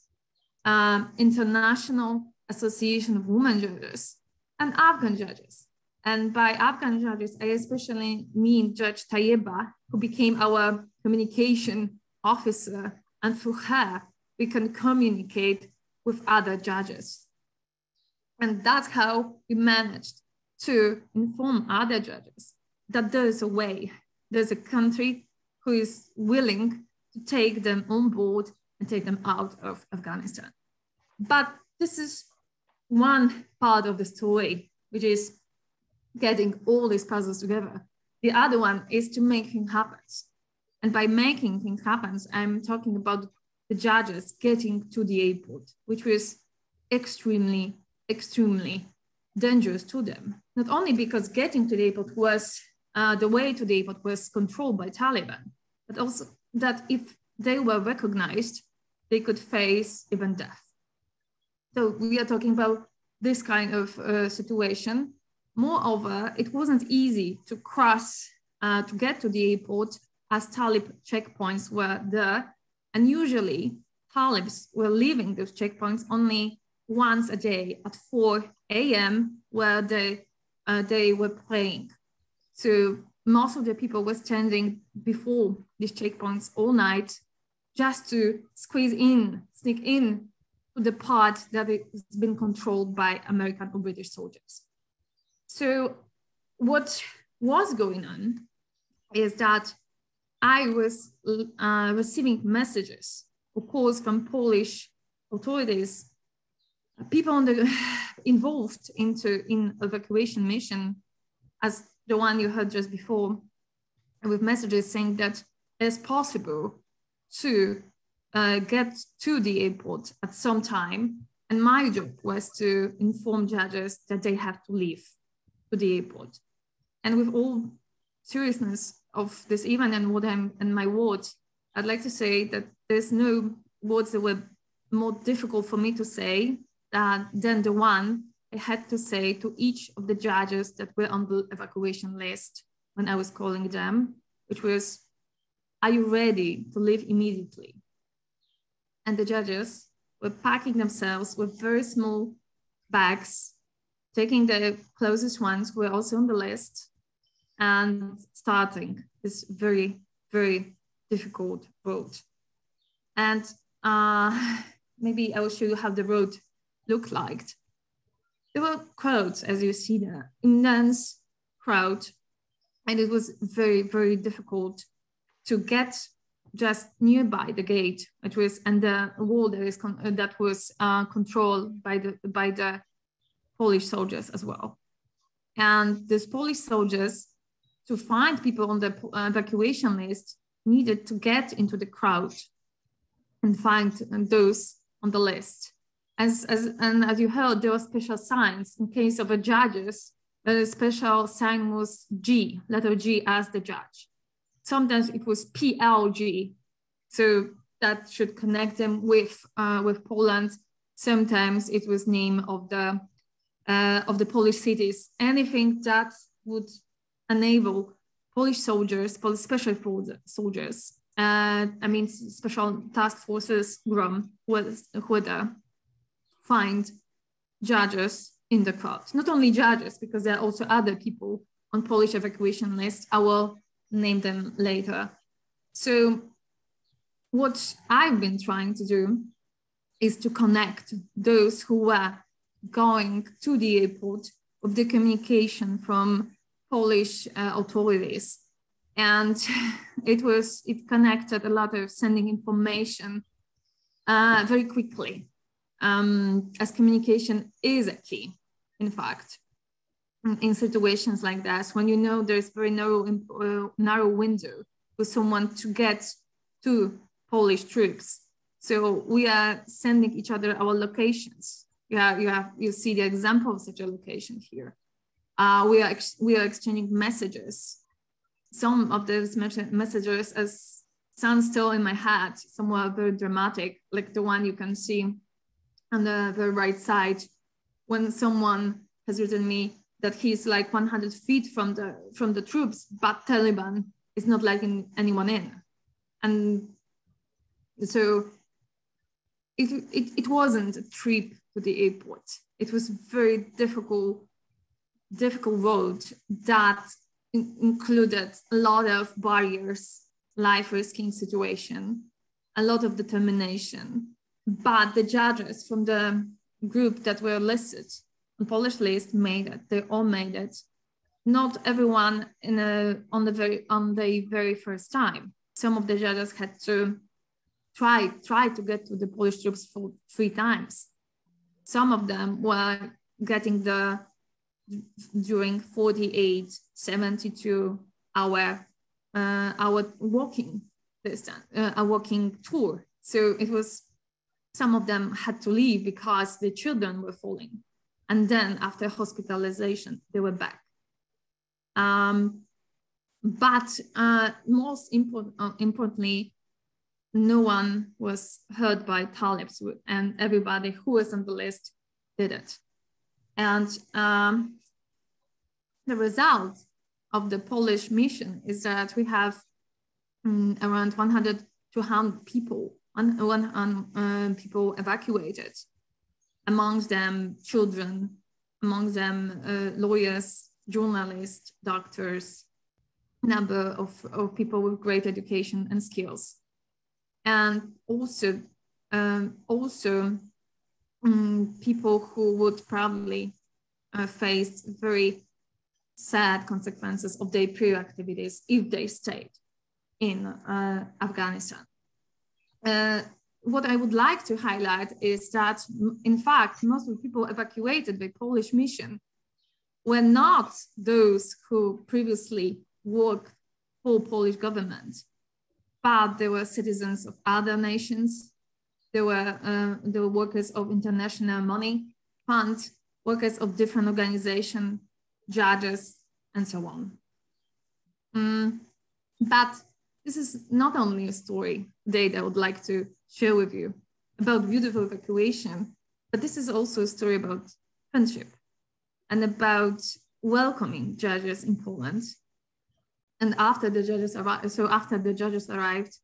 um, International Association of Women Judges, and Afghan judges. And by Afghan judges, I especially mean Judge Tayeba, who became our communication officer. And through her, we can communicate with other judges. And that's how we managed to inform other judges that there's a way, there's a country who is willing to take them on board and take them out of Afghanistan. But this is one part of the story, which is getting all these puzzles together. The other one is to make things happen. And by making things happen, I'm talking about the judges getting to the airport, which was extremely, extremely dangerous to them. Not only because getting to the airport was uh, the way to the airport was controlled by Taliban, but also that if they were recognized, they could face even death. So we are talking about this kind of uh, situation. Moreover, it wasn't easy to cross, uh, to get to the airport as Talib checkpoints were there. And usually Talibs were leaving those checkpoints only once a day at 4 a.m. where they, uh, they were praying. So most of the people were standing before these checkpoints all night just to squeeze in, sneak in to the part that has been controlled by American or British soldiers. So what was going on is that I was uh, receiving messages, of calls from Polish authorities, people the, involved into in evacuation mission, as the one you heard just before, with messages saying that it's possible to uh, get to the airport at some time. And my job was to inform judges that they have to leave to the airport. And with all seriousness of this event and what I'm and my words, I'd like to say that there's no words that were more difficult for me to say that, than the one I had to say to each of the judges that were on the evacuation list when I was calling them, which was, are you ready to leave immediately? And the judges were packing themselves with very small bags, taking the closest ones who were also on the list and starting this very, very difficult road. And uh, maybe I will show you how the road looked like. There were crowds, as you see there, immense crowd. And it was very, very difficult to get just nearby the gate, which was, and the wall that, is con- that was uh, controlled by the, by the Polish soldiers as well. And these Polish soldiers, to find people on the evacuation list, needed to get into the crowd and find those on the list. As, as, and as you heard, there were special signs in case of a judges, the special sign was G, letter G as the judge. Sometimes it was PLG, so that should connect them with, uh, with Poland. Sometimes it was name of the, uh, of the Polish cities. Anything that would enable Polish soldiers, Polish special soldiers, uh, I mean, special task forces, GROM, was, who were there find judges in the crowd. Not only judges, because there are also other people on Polish evacuation list. I will name them later. So what I've been trying to do is to connect those who were going to the airport with the communication from Polish uh, authorities. And it was, it connected a lot of sending information uh, very quickly um, as communication is a key, in fact, in situations like that, when you know there's very narrow, uh, narrow window for someone to get to Polish troops. So we are sending each other our locations. Yeah, you have you see the example of such a location here. Uh, we are we are exchanging messages. Some of those messages as sound still in my head, somewhat very dramatic, like the one you can see on the, the right side when someone has written me that he's like 100 feet from the from the troops, but Taliban is not letting anyone in, and so it, it, it wasn't a trip to the airport. It was very difficult difficult road that in included a lot of barriers, life risking situation, a lot of determination. But the judges from the group that were listed on Polish list made it. They all made it. Not everyone in a, on the very on the very first time. Some of the judges had to try try to get to the Polish troops for three times. Some of them were getting the during 48, 72 hour uh, our walking distance, uh, a walking tour. So it was some of them had to leave because the children were falling. And then after hospitalization, they were back. Um, but uh, most important, uh, importantly, no one was hurt by Talibs and everybody who was on the list did it. And um, the result of the Polish mission is that we have um, around 100 to 200 people, one, one, uh, people evacuated, amongst them children, among them uh, lawyers, journalists, doctors, number of, of people with great education and skills. And also, um, also um, people who would probably uh, face very sad consequences of their pre activities if they stayed in uh, Afghanistan. Uh, what I would like to highlight is that, in fact, most of the people evacuated by Polish mission were not those who previously worked for Polish government, but they were citizens of other nations. They were, uh, they were workers of International Money Fund, workers of different organizations, judges, and so on. Mm, but this is not only a story that I would like to share with you about beautiful evacuation, but this is also a story about friendship and about welcoming judges in Poland. And after the judges arrived, so after the judges arrived,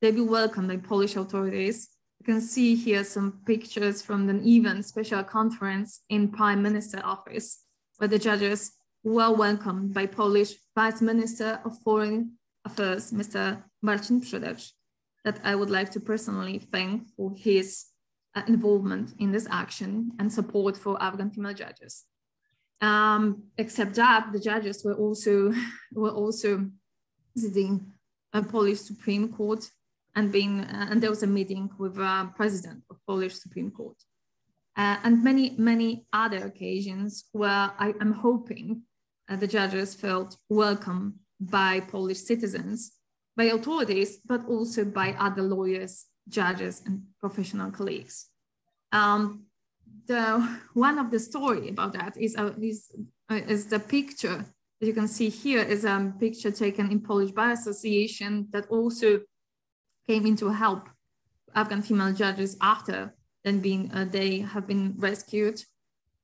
they be welcomed by Polish authorities. You can see here some pictures from an event special conference in Prime Minister office, where the judges were welcomed by Polish Vice Minister of Foreign Affairs, Mr. Marcin Przydacz, that I would like to personally thank for his uh, involvement in this action and support for Afghan female judges. Um, except that the judges were also were also visiting a Polish Supreme Court and being uh, and there was a meeting with uh, president of Polish Supreme Court. Uh, and many, many other occasions where I am hoping uh, the judges felt welcome by Polish citizens, by authorities, but also by other lawyers, judges, and professional colleagues. Um, the one of the story about that is, uh, is, uh, is the picture that you can see here is a picture taken in Polish Bar Association that also came into help Afghan female judges after then being uh, they have been rescued,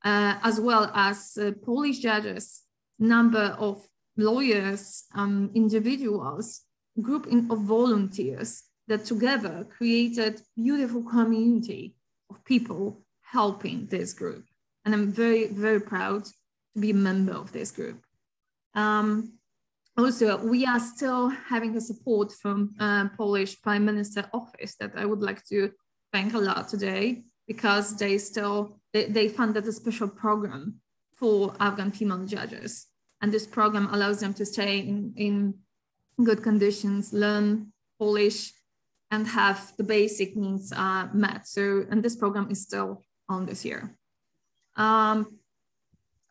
uh, as well as uh, Polish judges, number of lawyers, um, individuals, group in, of volunteers that together created beautiful community of people helping this group. And I'm very, very proud to be a member of this group. Um, also, we are still having the support from uh, Polish Prime Minister office that I would like to thank a lot today because they still, they, they funded a special program for Afghan female judges. And this program allows them to stay in, in good conditions, learn Polish, and have the basic needs uh, met. So, and this program is still on this year. Um,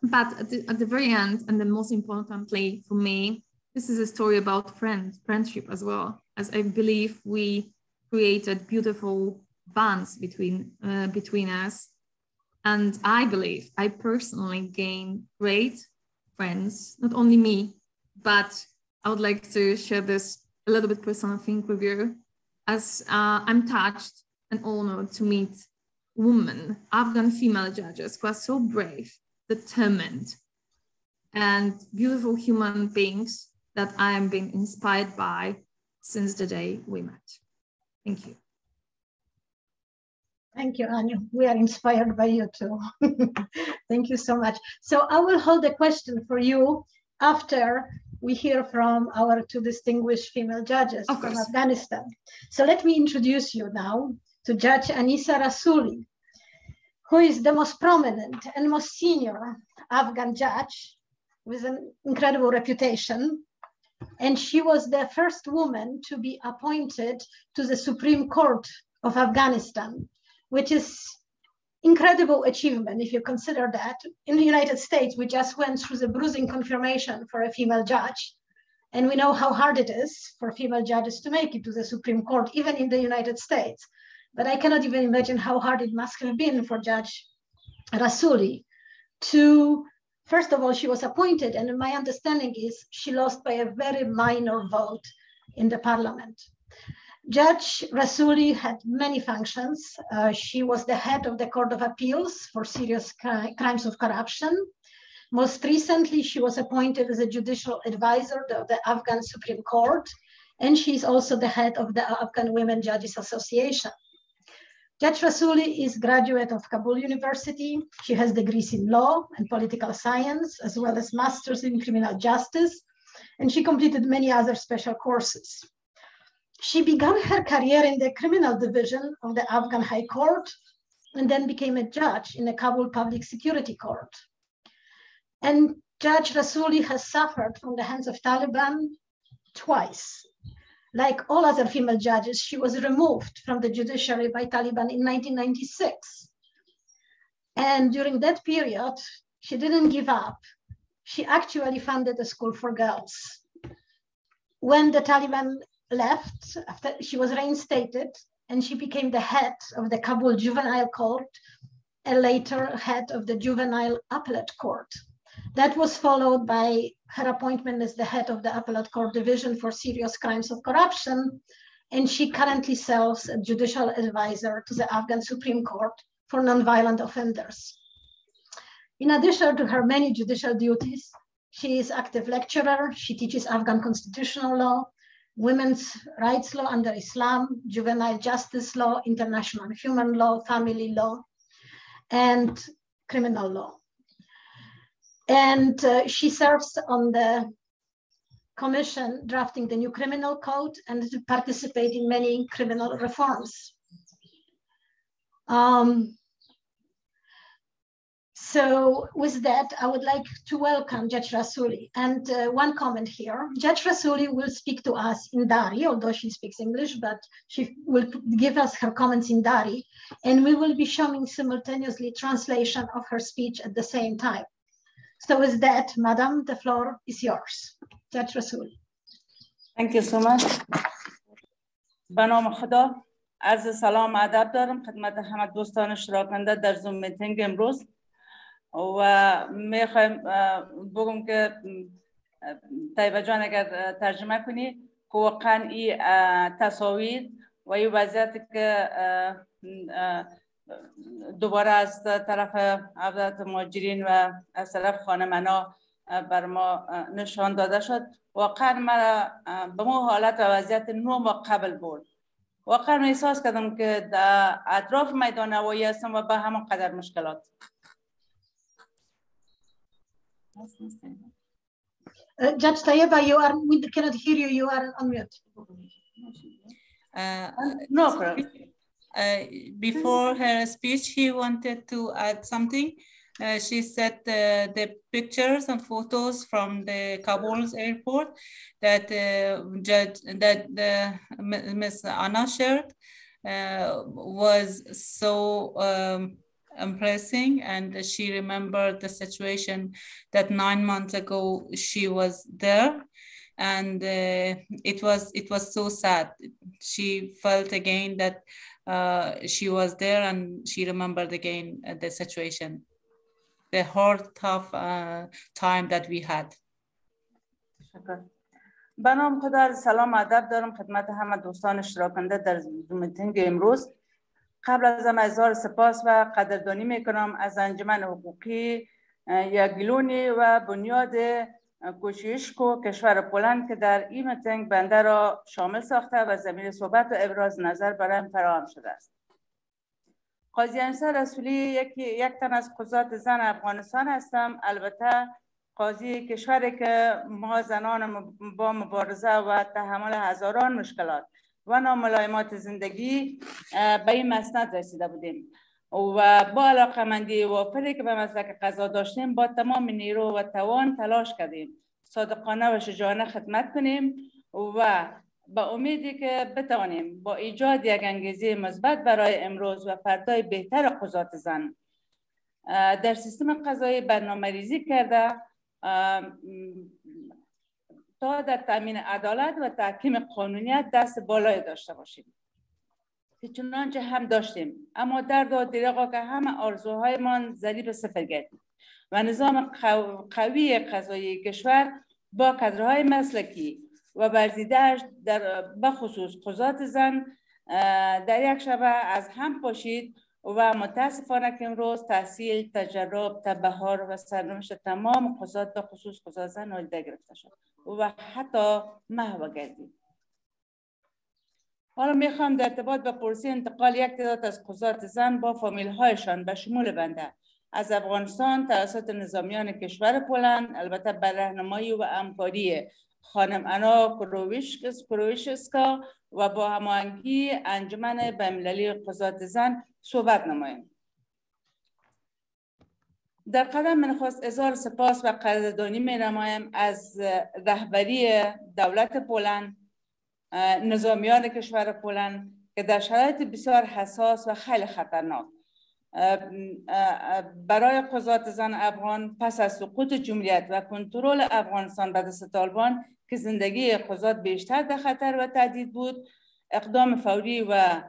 but at the, at the very end, and the most importantly for me, this is a story about friend, friendship as well, as I believe we created beautiful bonds between, uh, between us. And I believe I personally gained great friends, not only me, but I would like to share this a little bit personal thing with you, as uh, I'm touched and honored to meet women, Afghan female judges who are so brave, determined, and beautiful human beings that I am being inspired by since the day we met. Thank you. Thank you, Anu. We are inspired by you too. Thank you so much. So I will hold a question for you after we hear from our two distinguished female judges Of from. Afghanistan. So let me introduce you now to Judge Anisa Rasooli, who is the most prominent and most senior Afghan judge with an incredible reputation. And she was the first woman to be appointed to the Supreme Court of Afghanistan, which is incredible achievement if you consider that. In the United States, we just went through the bruising confirmation for a female judge. And we know how hard it is for female judges to make it to the Supreme Court, even in the United States. But I cannot even imagine how hard it must have been for Judge Rasooli to, first of all, she was appointed, and my understanding is she lost by a very minor vote in the parliament. Judge Rasooli had many functions. Uh, she was the head of the Court of Appeals for serious cri- crimes of corruption. Most recently, she was appointed as a judicial advisor of the Afghan Supreme Court, and she's also the head of the Afghan Women Judges Association. Judge Rasooli is graduate of Kabul University. She has degrees in law and political science, as well as masters in criminal justice, and she completed many other special courses. She began her career in the criminal division of the Afghan High Court and then became a judge in the Kabul Public Security Court. And Judge Rasooli has suffered from the hands of Taliban twice. Like all other female judges, she was removed from the judiciary by Taliban in 1996. And during that period, she didn't give up. She actually founded a school for girls. When the Taliban left, after she was reinstated, and she became the head of the Kabul Juvenile Court, and later head of the Juvenile Appellate Court. That was followed by her appointment as the head of the Appellate Court Division for Serious Crimes of Corruption, and she currently serves as judicial advisor to the Afghan Supreme Court for nonviolent offenders. In addition to her many judicial duties, she is active lecturer. She teaches Afghan constitutional law, women's rights law under Islam, juvenile justice law, international human law, family law, and criminal law. And uh, she serves on the commission drafting the new criminal code and to participate in many criminal reforms. Um, so with that, I would like to welcome Judge Rasooli. And uh, one comment here, Judge Rasooli will speak to us in Dari, although she speaks English, but she will give us her comments in Dari. And we will be showing simultaneously translation of her speech at the same time. So with that, Madam, the floor is yours. Judge Rasooli. Thank you so much. بنام خدا عرض سلام ادب دارم خدمت همه دوستان شراکنده در زوم و می‌خوایم بگم که طیبه جان اگر ترجمه کنی که واقعا این تصاویر و این وضعیت که دوباره از طرف عبدت ماجرین و از طرف خانمنا بر ما نشان داده شد. واقعا مرا به مو حالت و وضعیت نو ما قبل بود واقعا احساس کردم که در اطراف میدان هوایی هستم و به همون قدر مشکلات. Uh, Judge Tayeba, you are, we cannot hear you, you are on mute. Uh, no problem. uh, before her speech, he wanted to add something. Uh, she said uh, the pictures and photos from the Kabul's airport that uh, judge that the Miss Anna shared uh, was so um, impressing, and she remembered the situation that nine months ago she was there, and uh, it was it was so sad. She felt again that uh, she was there, and she remembered again uh, the situation the hard, tough uh, time that we had. به نام خدا سلام ادب دارم خدمت همه دوستان اشتراکنده در میتینگ امروز قبل از همه اظهار سپاس و قدردانی می‌کنم از انجمن حقوقی یگلونی و بنیاد کوشیشکو کشور پولند که در این میتینگ بنده را شامل ساخته و زمین صحبت و ابراز نظر برایم فراهم شده است. قاضی انسا رسولی یکی یک تن از قضات زن افغانستان هستم. البته قاضی کشوری که ما زنان با مبارزه و تحمل هزاران مشکلات و ناملایمات زندگی به این مسند رسیده بودیم. و با علاقه مندی وافری که به مسلک قضا داشتیم با تمام نیرو و توان تلاش کردیم. صادقانه و شجاعانه خدمت کنیم و با امیدی که بتوانیم با ایجاد یک انگیزه مثبت برای امروز و فردای بهتر قضات زن در سیستم قضایی برنامه ریزی کرده تا در تامین عدالت و تحکیم قانونیت دست بالای داشته باشیم. که چنانچه هم داشتیم. اما درد و دریغا که همه آرزوهایمان ذریب صفر گردید و نظام قوی قضایی کشور با کدرهای مسلکی و برزیدهش در بخصوص قضات زن در یک شبه از هم پاشید و متاسفانه که امروز تحصیل تجرب تبهار و سرنوشت تمام قضات به خصوص قضات زن نادیده گرفته شد. و حتی محو گردید. حالا می‌خوام در ارتباط به پرسی انتقال یک تعداد از قضات زن با فامیل هایشان به شمول بنده. از افغانستان توسط نظامیان کشور پولند البته به راهنمایی و همکاری خانم انا کرویشسکا و با هماهنگی انجمن بین‌المللی قضات زن صحبت نماییم. در قدم من خواست ازار سپاس و قدردانی می نمایم از رهبری دولت پولند نظامیان کشور پولند که در شرایط بسیار حساس و خیلی خطرناک. برای قضات زن افغان پس از سقوط جمهوریت و کنترل افغانستان به دست طالبان که زندگی قضات بیشتر در خطر و تهدید بود اقدام فوری و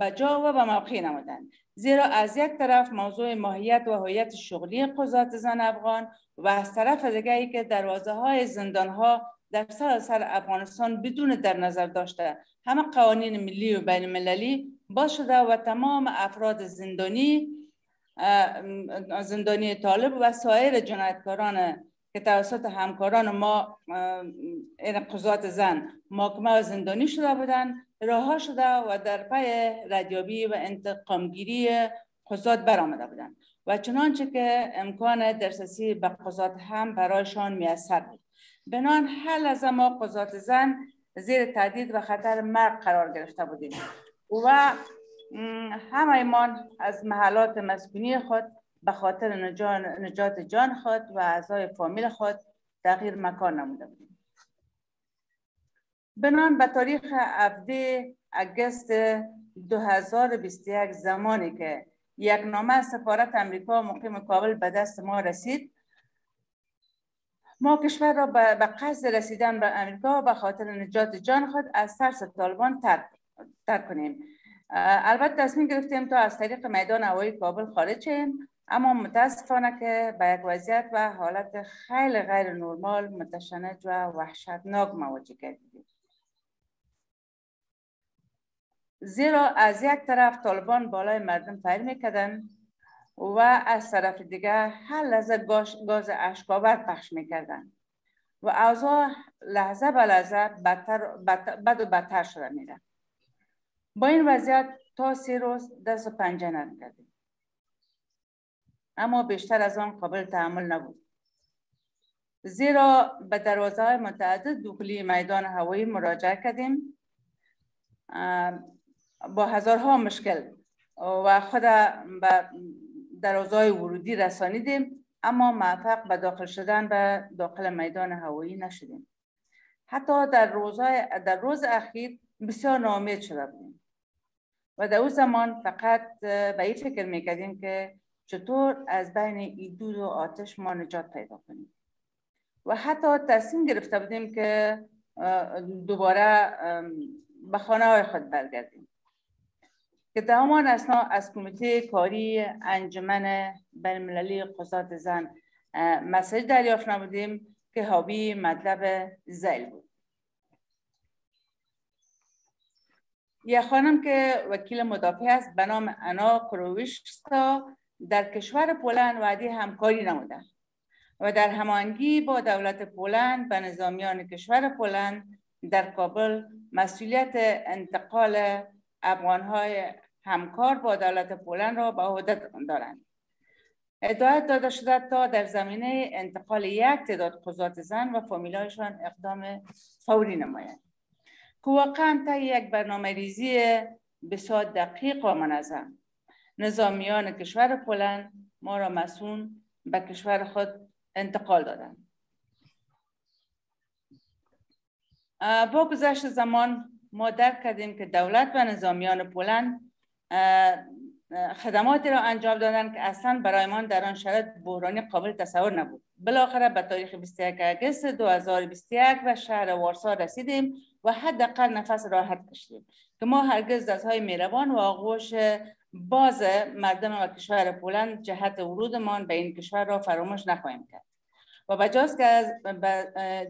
بجا و به موقع نمودند زیرا از یک طرف موضوع ماهیت و هویت شغلی قضات زن افغان و از طرف دیگه که دروازه های زندان ها در سر افغانستان بدون در نظر داشته همه قوانین ملی و بین المللی باز شده و تمام افراد زندانی زندانی طالب و سایر جنایتکاران که توسط همکاران ما این قضات زن محاکمه و زندانی شده بودند رها شده و در پی ردیابی و انتقامگیری قضات برآمده بودند و چنانچه که امکان درسسی به قضات هم برایشان میسر بود. بنان هر لحظه ما قضات زن زیر تهدید و خطر مرگ قرار گرفته بودیم. و همه ایمان از محلات مسکونی خود به خاطر نجات جان خود و اعضای فامیل خود تغییر مکان نموده بودیم. بنان به تاریخ 17 اگست 2021 زمانی که یک نامه سفارت امریکا مقیم کابل به دست ما رسید. ما کشور را به قصد رسیدن به امریکا به خاطر نجات جان خود از ترس طالبان ترک کنیم. البته تصمیم گرفتیم تا از طریق میدان هوایی کابل خارج شیم اما متاسفانه که به یک وضعیت و حالت خیلی غیر نرمال متشنج و وحشتناک مواجه کردیم. زیرا از یک طرف طالبان بالای مردم فعل می‌کردن و از طرف دیگه هر لحظه گاز اشکاور پخش می‌کردن و اوضاع لحظه به لحظه بدتر بد و بدتر شده میره با این وضعیت تا سی روز دست و پنجه نرم کردیم. اما بیشتر از آن قابل تحمل نبود. زیرا به دروازه های متعدد دخولی میدان هوایی مراجعه کردیم با هزارها مشکل و خود به دروازه های ورودی رسانیدیم اما موفق به داخل شدن به داخل میدان هوایی نشدیم. حتی در روزهای در روز اخیر بسیار ناامید شده بودیم. و در اون زمان فقط به این فکر می‌کردیم که چطور از بین ایدود و آتش ما نجات پیدا کنیم. و حتی تصمیم گرفته بودیم که دوباره به خانه های خود برگردیم. که در همان از کمیته کاری انجمن بینالمللی قضات زن مسج دریافت نمودیم که حاوی مطلب زیل بود. یه خانم که وکیل مدافع است به نام انا کروویشسکا در کشور پولند وعده همکاری نموده و در هماهنگی با دولت پولند به نظامیان کشور پولند در کابل مسئولیت انتقال افغانهای همکار با دولت پولند را به عهده دارند. هدایت داده شده تا در زمینه انتقال یک تعداد قضات زن و فامیلایشان اقدام فوری نمایند که واقعا تا یک برنامه ریزی بسیار دقیق و منظم. نظامیان کشور پولند ما را مسئول به کشور خود انتقال دادند. با گذشت زمان ما درک کردیم که دولت و نظامیان پولند خدماتی را انجام دادن که اصلا برایمان در آن شرط بحرانی قابل تصور نبود. بالاخره به تاریخ 21 اگست 2021 و شهر وارسا رسیدیم و حداقل نفس راحت کشیدیم که ما هرگز دستهای میروان و آغوش باز مردم و کشور پولند جهت ورودمان به این کشور را فراموش نخواهیم کرد. و بجاست که از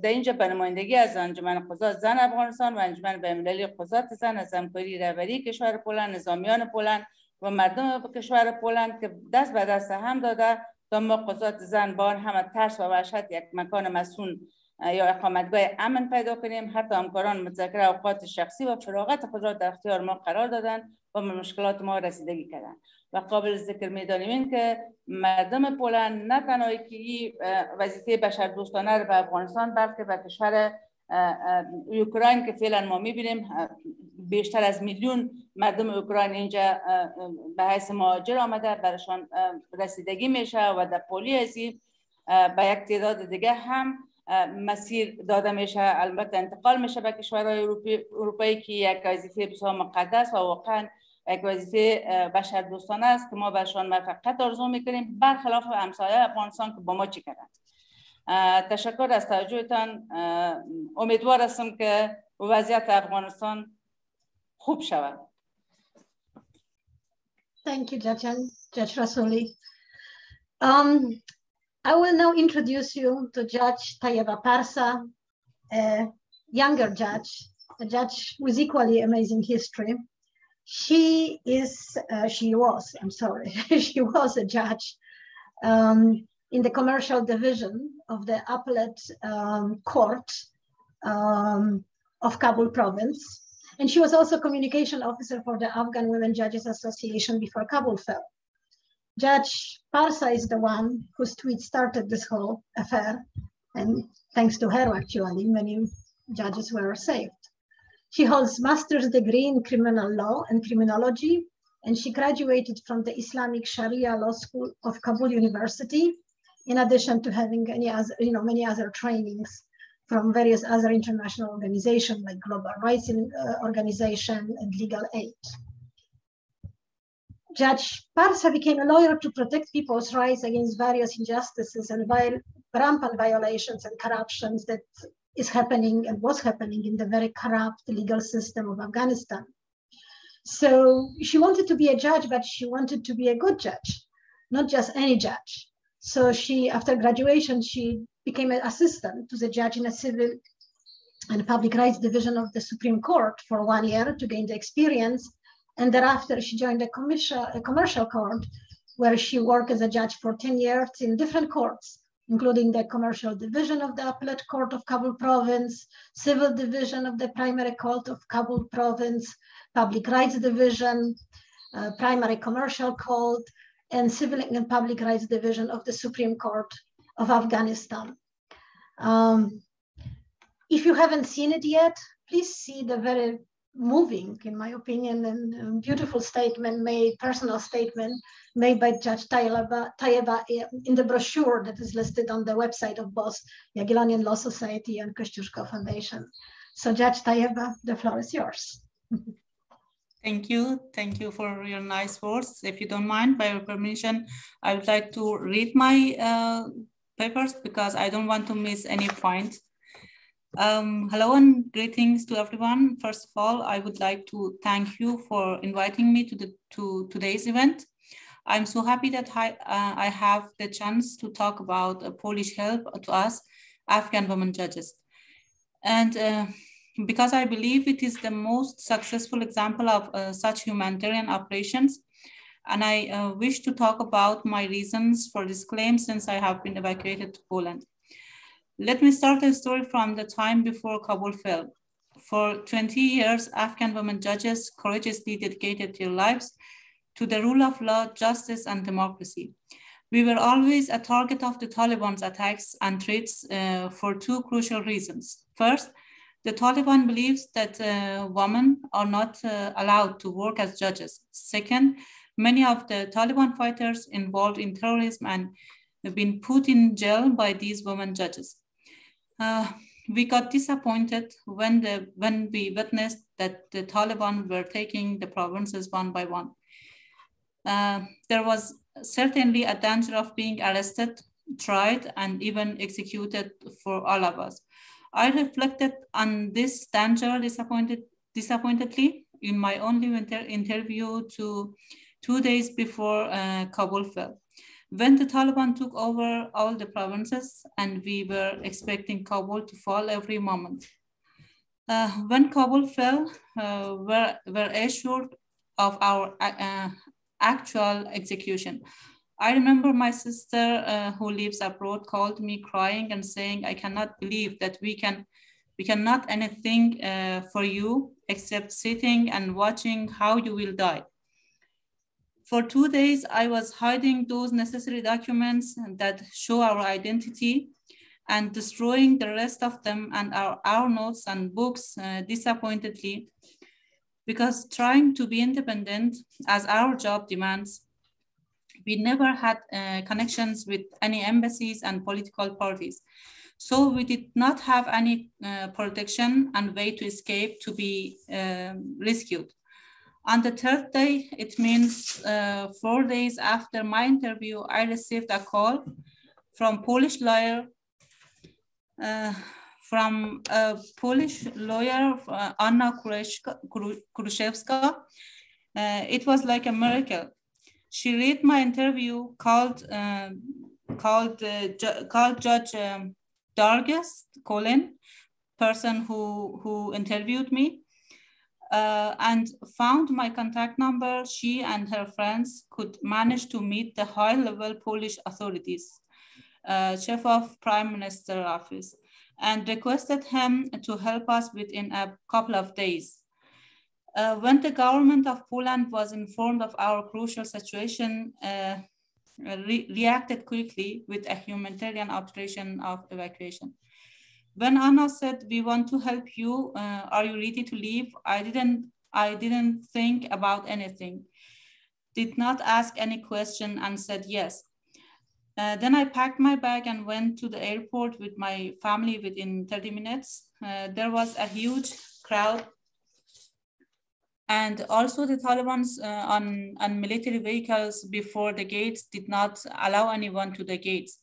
در اینجا به نمایندگی از انجمن قضات زن افغانستان و انجمن بین‌المللی قضات زن از همکاری رهبری کشور پولند نظامیان پولند و مردم کشور پولند که دست به دست هم داده تا ما قضات زن با همه ترس و وحشت یک مکان مسون یا اقامتگاه امن پیدا کنیم. حتی همکاران متذکر اوقات شخصی و فراغت خود را در اختیار ما قرار دادن و به مشکلات ما رسیدگی کردن. و قابل ذکر می‌دانیم این که مردم پولند نه تنها که وظیفه بشر دوستانه را به افغانستان بلکه به کشور اوکراین که فعلا ما می‌بینیم بیشتر از میلیون مردم اوکراین اینجا به حیث مهاجر آمده برشان رسیدگی میشه و در پولی ازی به یک تعداد دیگه هم مسیر داده میشه. البته انتقال میشه به کشورهای اروپایی که یک وظیفه بسیار مقدس و واقعا یک وظیفه بشر دوستانه است که ما برشان موفقیت آرزو می‌کنیم برخلاف همسایه افغانستان که با ما چی کردن تشکر از توجهتان امیدوار هستم که وضعیت افغانستان خوب شود Thank you, Judge, Judge Rasoli. Um, I will now introduce you to Judge Tayeba Parsa, a younger judge, a judge with equally amazing history. She is, uh, she was, I'm sorry, she was a judge um, in the commercial division of the appellate um, court um, of Kabul province. And she was also communication officer for the Afghan Women Judges Association before Kabul fell. Judge Parsa is the one whose tweet started this whole affair. And thanks to her, actually, many judges were saved. She holds master's degree in criminal law and criminology, and she graduated from the Islamic Sharia Law School of Kabul University, in addition to having any other, you know, many other trainings from various other international organizations like Global Rights uh, Organization and Legal Aid. Judge Parsa became a lawyer to protect people's rights against various injustices and rampant violations and corruptions that is happening and was happening in the very corrupt legal system of Afghanistan. So she wanted to be a judge, but she wanted to be a good judge, not just any judge. So she, after graduation, she became an assistant to the judge in a civil and public rights division of the Supreme Court for one year to gain the experience and thereafter, she joined a commercial, a commercial court where she worked as a judge for 10 years in different courts, including the commercial division of the appellate court of Kabul province, civil division of the primary court of Kabul province, public rights division, uh, primary commercial court, and civil and public rights division of the Supreme Court of Afghanistan. Um, if you haven't seen it yet, please see the very moving, in my opinion, and beautiful statement made, personal statement made by Judge Teyeba, Teyeba in the brochure that is listed on the website of both Jagiellonian Law Society and Kosciuszko Foundation. So Judge Teyeba, the floor is yours. Thank you. Thank you for your nice words. If you don't mind, by your permission, I would like to read my uh, papers because I don't want to miss any point. Um, hello and greetings to everyone. First of all, I would like to thank you for inviting me to, the, to today's event. I'm so happy that I, uh, I have the chance to talk about uh, Polish help to us, Afghan women judges. And uh, because I believe it is the most successful example of uh, such humanitarian operations, and I uh, wish to talk about my reasons for this claim since I have been evacuated to Poland. Let me start a story from the time before Kabul fell. for 20 years, Afghan women judges courageously dedicated their lives to the rule of law, justice, and democracy. We were always a target of the Taliban's attacks and threats uh, for two crucial reasons. First, the Taliban believes that uh, women are not uh, allowed to work as judges. Second, many of the Taliban fighters involved in terrorism and have been put in jail by these women judges. Uh, we got disappointed when the when we witnessed that the Taliban were taking the provinces one by one. Uh, there was certainly a danger of being arrested, tried, and even executed for all of us. I reflected on this danger disappointed, disappointedly in my only inter interview to two days before uh, Kabul fell. When the Taliban took over all the provinces and we were expecting Kabul to fall every moment. Uh, when Kabul fell, uh, we're, we're assured of our uh, actual execution. I remember my sister uh, who lives abroad called me crying and saying, I cannot believe that we can we cannot anything uh, for you except sitting and watching how you will die. For two days, I was hiding those necessary documents that show our identity and destroying the rest of them and our, our notes and books uh, disappointedly because trying to be independent as our job demands we never had uh, connections with any embassies and political parties. So we did not have any uh, protection and way to escape to be um, rescued. On the third day, it means uh, four days after my interview, I received a call from Polish lawyer, uh, from a Polish lawyer, uh, Anna Kruszewska. Uh, it was like a miracle she read my interview called uh, called uh, ju- called Judge um, Colin, person who who interviewed me, uh, and found my contact number. She and her friends could manage to meet the high-level Polish authorities, uh, chief of prime minister office, and requested him to help us within a couple of days. Uh, when the government of Poland was informed of our crucial situation, uh, re reacted quickly with a humanitarian operation of evacuation. When Anna said, "We want to help you. Uh, are you ready to leave?" I didn't. I didn't think about anything. Did not ask any question and said yes. Uh, then I packed my bag and went to the airport with my family within 30 minutes. Uh, there was a huge crowd and also the Taliban's uh, on, on military vehicles before the gates did not allow anyone to the gates.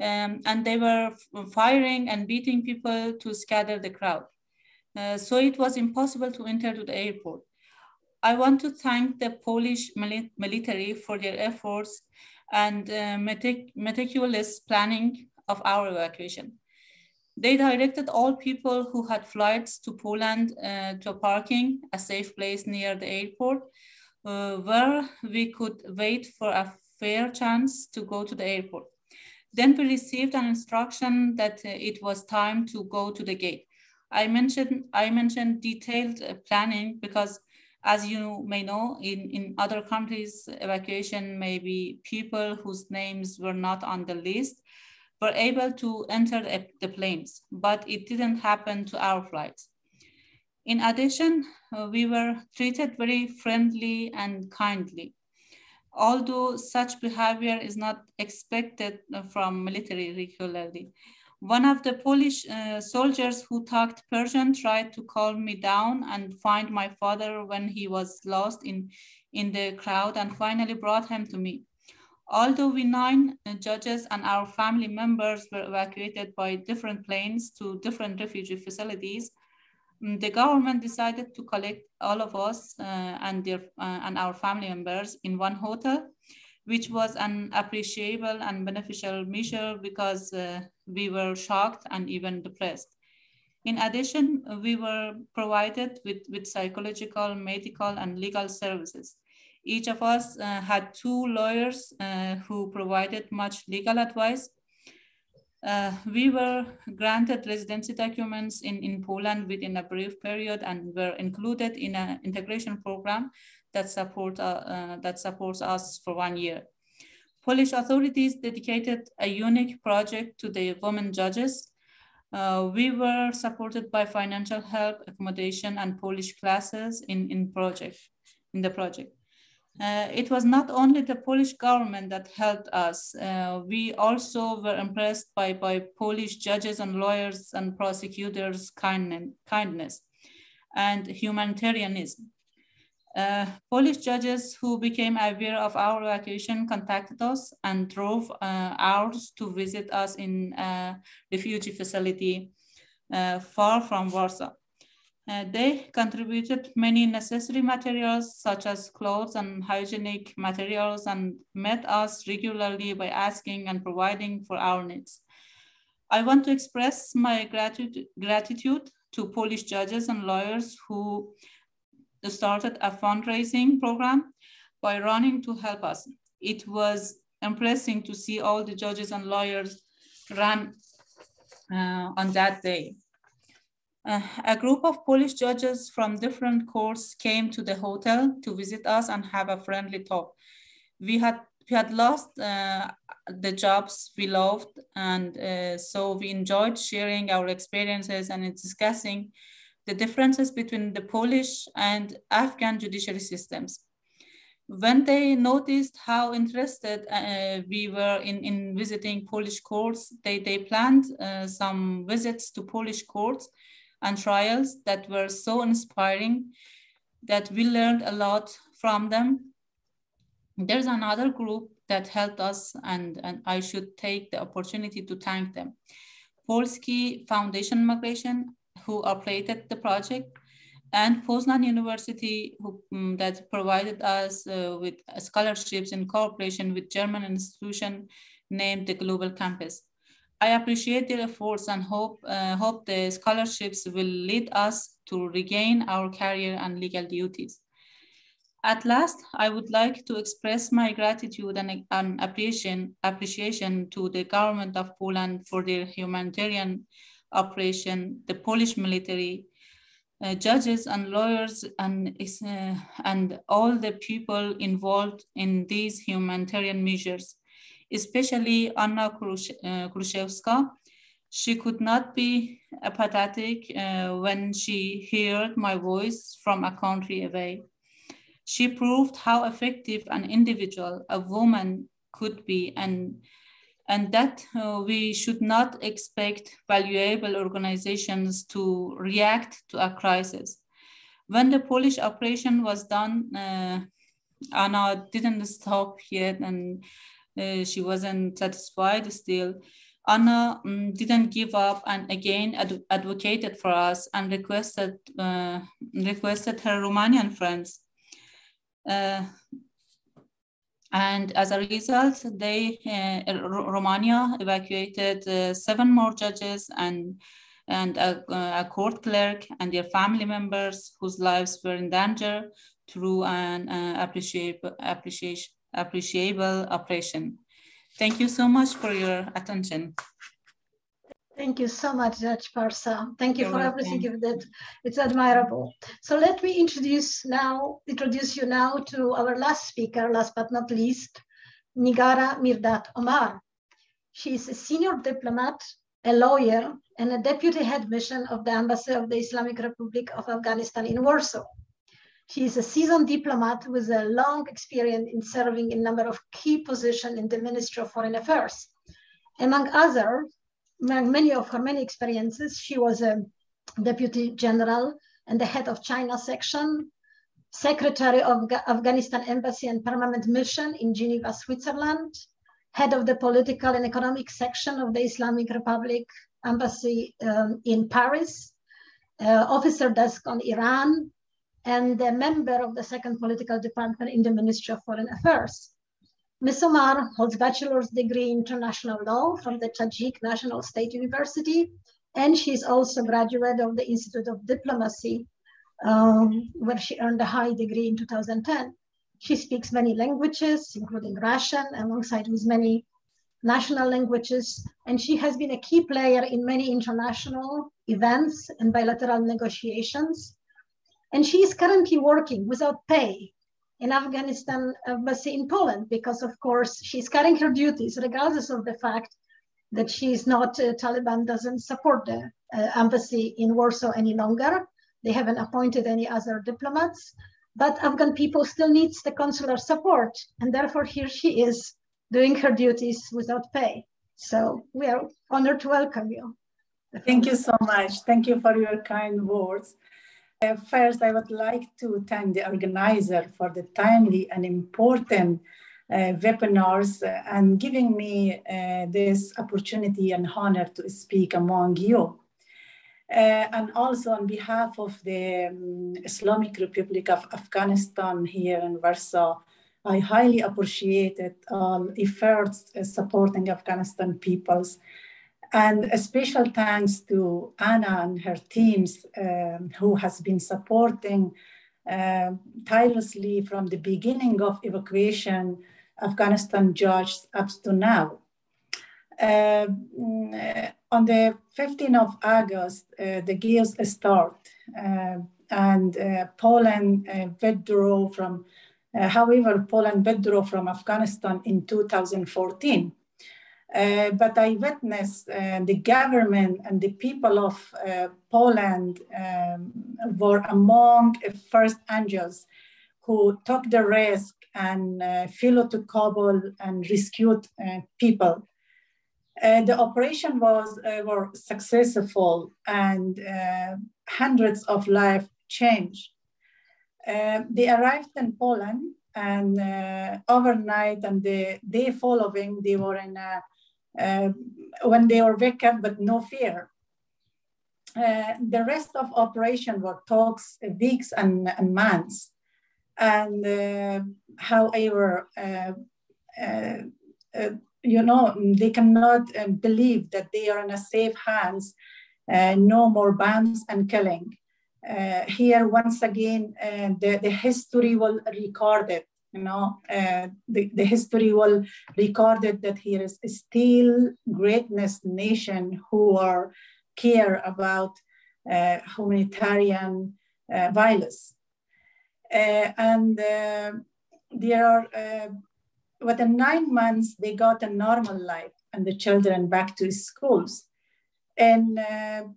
Um, and they were firing and beating people to scatter the crowd. Uh, so it was impossible to enter to the airport. I want to thank the Polish mili military for their efforts and uh, metic meticulous planning of our evacuation. They directed all people who had flights to Poland uh, to a parking, a safe place near the airport, uh, where we could wait for a fair chance to go to the airport. Then we received an instruction that uh, it was time to go to the gate. I mentioned, I mentioned detailed uh, planning because as you may know, in, in other countries, evacuation may be people whose names were not on the list were able to enter the planes, but it didn't happen to our flights. In addition, uh, we were treated very friendly and kindly. Although such behavior is not expected uh, from military regularly. One of the Polish uh, soldiers who talked Persian tried to calm me down and find my father when he was lost in, in the crowd and finally brought him to me. Although we nine judges and our family members were evacuated by different planes to different refugee facilities, the government decided to collect all of us uh, and, their, uh, and our family members in one hotel, which was an appreciable and beneficial measure because uh, we were shocked and even depressed. In addition, we were provided with, with psychological, medical, and legal services. Each of us uh, had two lawyers uh, who provided much legal advice. Uh, we were granted residency documents in, in Poland within a brief period and were included in an integration program that, support, uh, uh, that supports us for one year. Polish authorities dedicated a unique project to the women judges. Uh, we were supported by financial help, accommodation, and Polish classes in, in, project, in the project. Uh, it was not only the Polish government that helped us. Uh, we also were impressed by, by Polish judges and lawyers and prosecutors' kindness and humanitarianism. Uh, Polish judges who became aware of our evacuation contacted us and drove uh, hours to visit us in a refugee facility uh, far from Warsaw. Uh, they contributed many necessary materials such as clothes and hygienic materials and met us regularly by asking and providing for our needs. I want to express my gratitude, gratitude to Polish judges and lawyers who started a fundraising program by running to help us. It was impressive to see all the judges and lawyers run uh, on that day. Uh, a group of Polish judges from different courts came to the hotel to visit us and have a friendly talk. We had we had lost uh, the jobs we loved, and uh, so we enjoyed sharing our experiences and discussing the differences between the Polish and Afghan judiciary systems. When they noticed how interested uh, we were in, in visiting Polish courts, they, they planned uh, some visits to Polish courts and trials that were so inspiring that we learned a lot from them. There's another group that helped us and, and I should take the opportunity to thank them. Polski Foundation Migration who operated the project, and Poznan University, who, um, that provided us uh, with scholarships in cooperation with German institution named the Global Campus. I appreciate their efforts and hope, uh, hope the scholarships will lead us to regain our career and legal duties. At last, I would like to express my gratitude and, and appreciation, appreciation to the government of Poland for their humanitarian operation, the Polish military, uh, judges and lawyers and, uh, and all the people involved in these humanitarian measures, especially Anna. Uh, she could not be apathetic uh, when she heard my voice from a country away. She proved how effective an individual, a woman, could be and and that uh, we should not expect valuable organizations to react to a crisis. When the Polish operation was done, uh, Anna didn't stop yet and uh, she wasn't satisfied still. Anna um, didn't give up and again ad advocated for us and requested, uh, requested her Romanian friends. Uh, and as a result, they, uh, Romania evacuated uh, seven more judges and, and a, a, court clerk and their family members whose lives were in danger through an uh, appreciable, operation. Thank you so much for your attention. Thank you so much, Judge Parsa. Thank you You're for welcome. everything you've did. It's admirable. So let me introduce now, introduce you now to our last speaker, last but not least, Nigara Mirdad Omar. She is a senior diplomat, a lawyer, and a deputy head mission of the Embassy of the Islamic Republic of Afghanistan in Warsaw. She is a seasoned diplomat with a long experience in serving in a number of key positions in the Ministry of Foreign Affairs. Among others, many of her many experiences. She was a deputy general and the head of China section, secretary of Afghanistan Embassy and Permanent Mission in Geneva, Switzerland, head of the political and economic section of the Islamic Republic Embassy um, in Paris, uh, officer desk on Iran, and a member of the second political department in the Ministry of Foreign Affairs. Ms. Omar holds bachelor's degree in international law from the Tajik National State University, and she is also a graduate of the Institute of Diplomacy, um, where she earned a high degree in 2010. She speaks many languages, including Russian, alongside with many national languages, and she has been a key player in many international events and bilateral negotiations. And she is currently working without pay in Afghanistan embassy in Poland because, of course, she's carrying her duties regardless of the fact that she is not, uh, Taliban doesn't support the uh, embassy in Warsaw any longer. They haven't appointed any other diplomats, but Afghan people still needs the consular support. And therefore here she is doing her duties without pay. So we are honored to welcome you. Thank you so much. Thank you for your kind words. Uh, first, I would like to thank the organizer for the timely and important uh, webinars uh, and giving me uh, this opportunity and honor to speak among you. Uh, and also on behalf of the um, Islamic Republic of Afghanistan here in Warsaw, I highly appreciated all efforts supporting Afghanistan peoples. And a special thanks to Anna and her teams um, who has been supporting uh, tirelessly from the beginning of evacuation Afghanistan judges up to now. Uh, on the 15th of August, uh, the gears start uh, and uh, Poland uh, withdrew from, uh, however, Poland withdrew from Afghanistan in 2014. But I witnessed the government and the people of Poland um, were among the first angels who took the risk and uh, flew to Kabul and rescued uh, people. Uh, the operation was uh, were successful and uh, hundreds of lives changed. Uh, they arrived in Poland and overnight and the day following they were in a, Um, when they wake up but no fear. Uh, the rest of operation were talks weeks and, and months. And uh, however uh, uh, uh you know they cannot um, believe that they are in a safe hands uh, no more bombs and killing. Here once again the, the history will record it you know uh, the, the history will record it that here is still greatness nation who are care about uh, humanitarian uh, violence uh, and uh, there are, uh, within nine months, they got a normal life and the children back to schools. And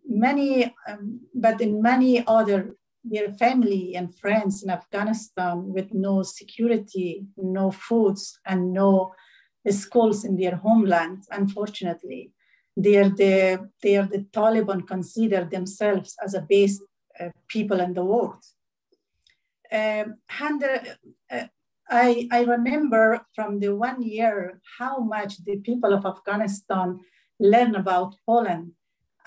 many, um, but in many other their family and friends in Afghanistan with no security, no foods, and no schools in their homeland, unfortunately. They are the, they are the Taliban consider themselves as a base uh, people in the world. Um, uh, I, I remember from the one year how much the people of Afghanistan learn about Poland.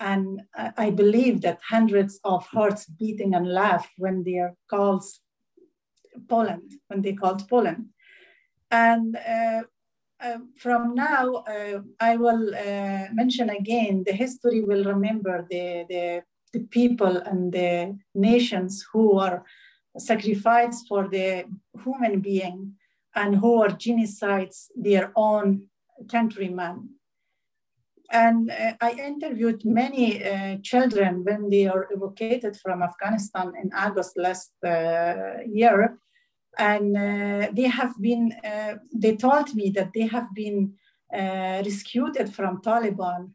And I believe that hundreds of hearts beating and laugh when they are called Poland, when they called Poland. And uh, uh, from now, uh, I will uh, mention again, the history will remember the, the, the people and the nations who are sacrificed for the human being and who are genocides their own countrymen. And uh, I interviewed many uh, children when they are evacuated from Afghanistan in August last uh, year. And uh, they have been, uh, they told me that they have been uh, rescued from Taliban,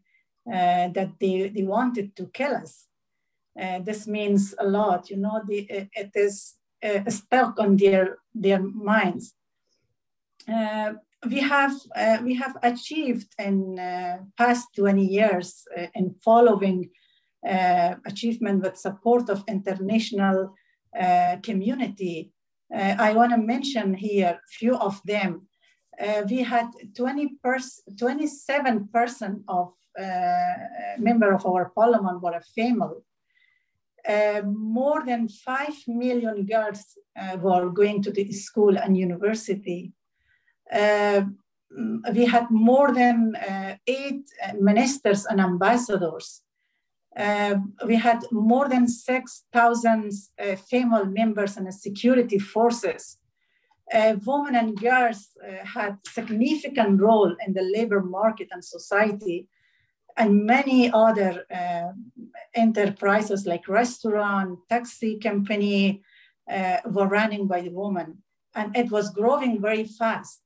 that they, they wanted to kill us. This means a lot. You know, the, it is stuck on their their minds. Uh, we have uh, we have achieved in past 20 years in following achievement with support of international community. I want to mention here few of them. Uh, we had 20 pers 27 percent of uh, member of our parliament were female uh, more than 5 million girls uh, were going to the school and university. Uh, we had more than uh, eight ministers and ambassadors. Uh, we had more than 6,000 female members in the security forces. uh, women and girls uh, had significant role in the labor market and society and many other uh, enterprises like restaurant, taxi company uh, were running by the women. And it was growing very fast.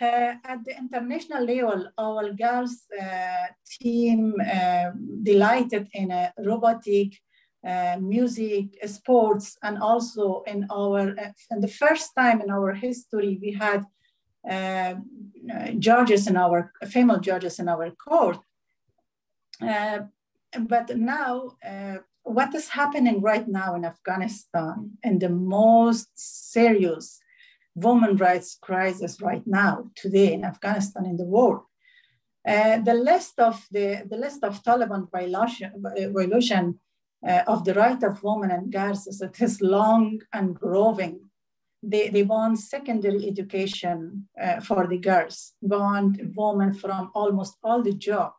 Uh, at the international level, our girls uh, team uh, delighted in robotic, uh, music, sports, and also in our, and the first time in our history, we had uh, judges in our, female judges in our court. Uh, but now, what is happening right now in Afghanistan and the most serious women rights crisis right now, today in Afghanistan, in the world. Uh, the list of the, the list of Taliban violation, uh, of the right of women and girls is it is long and growing. They, they want secondary education uh, for the girls, want women from almost all the job.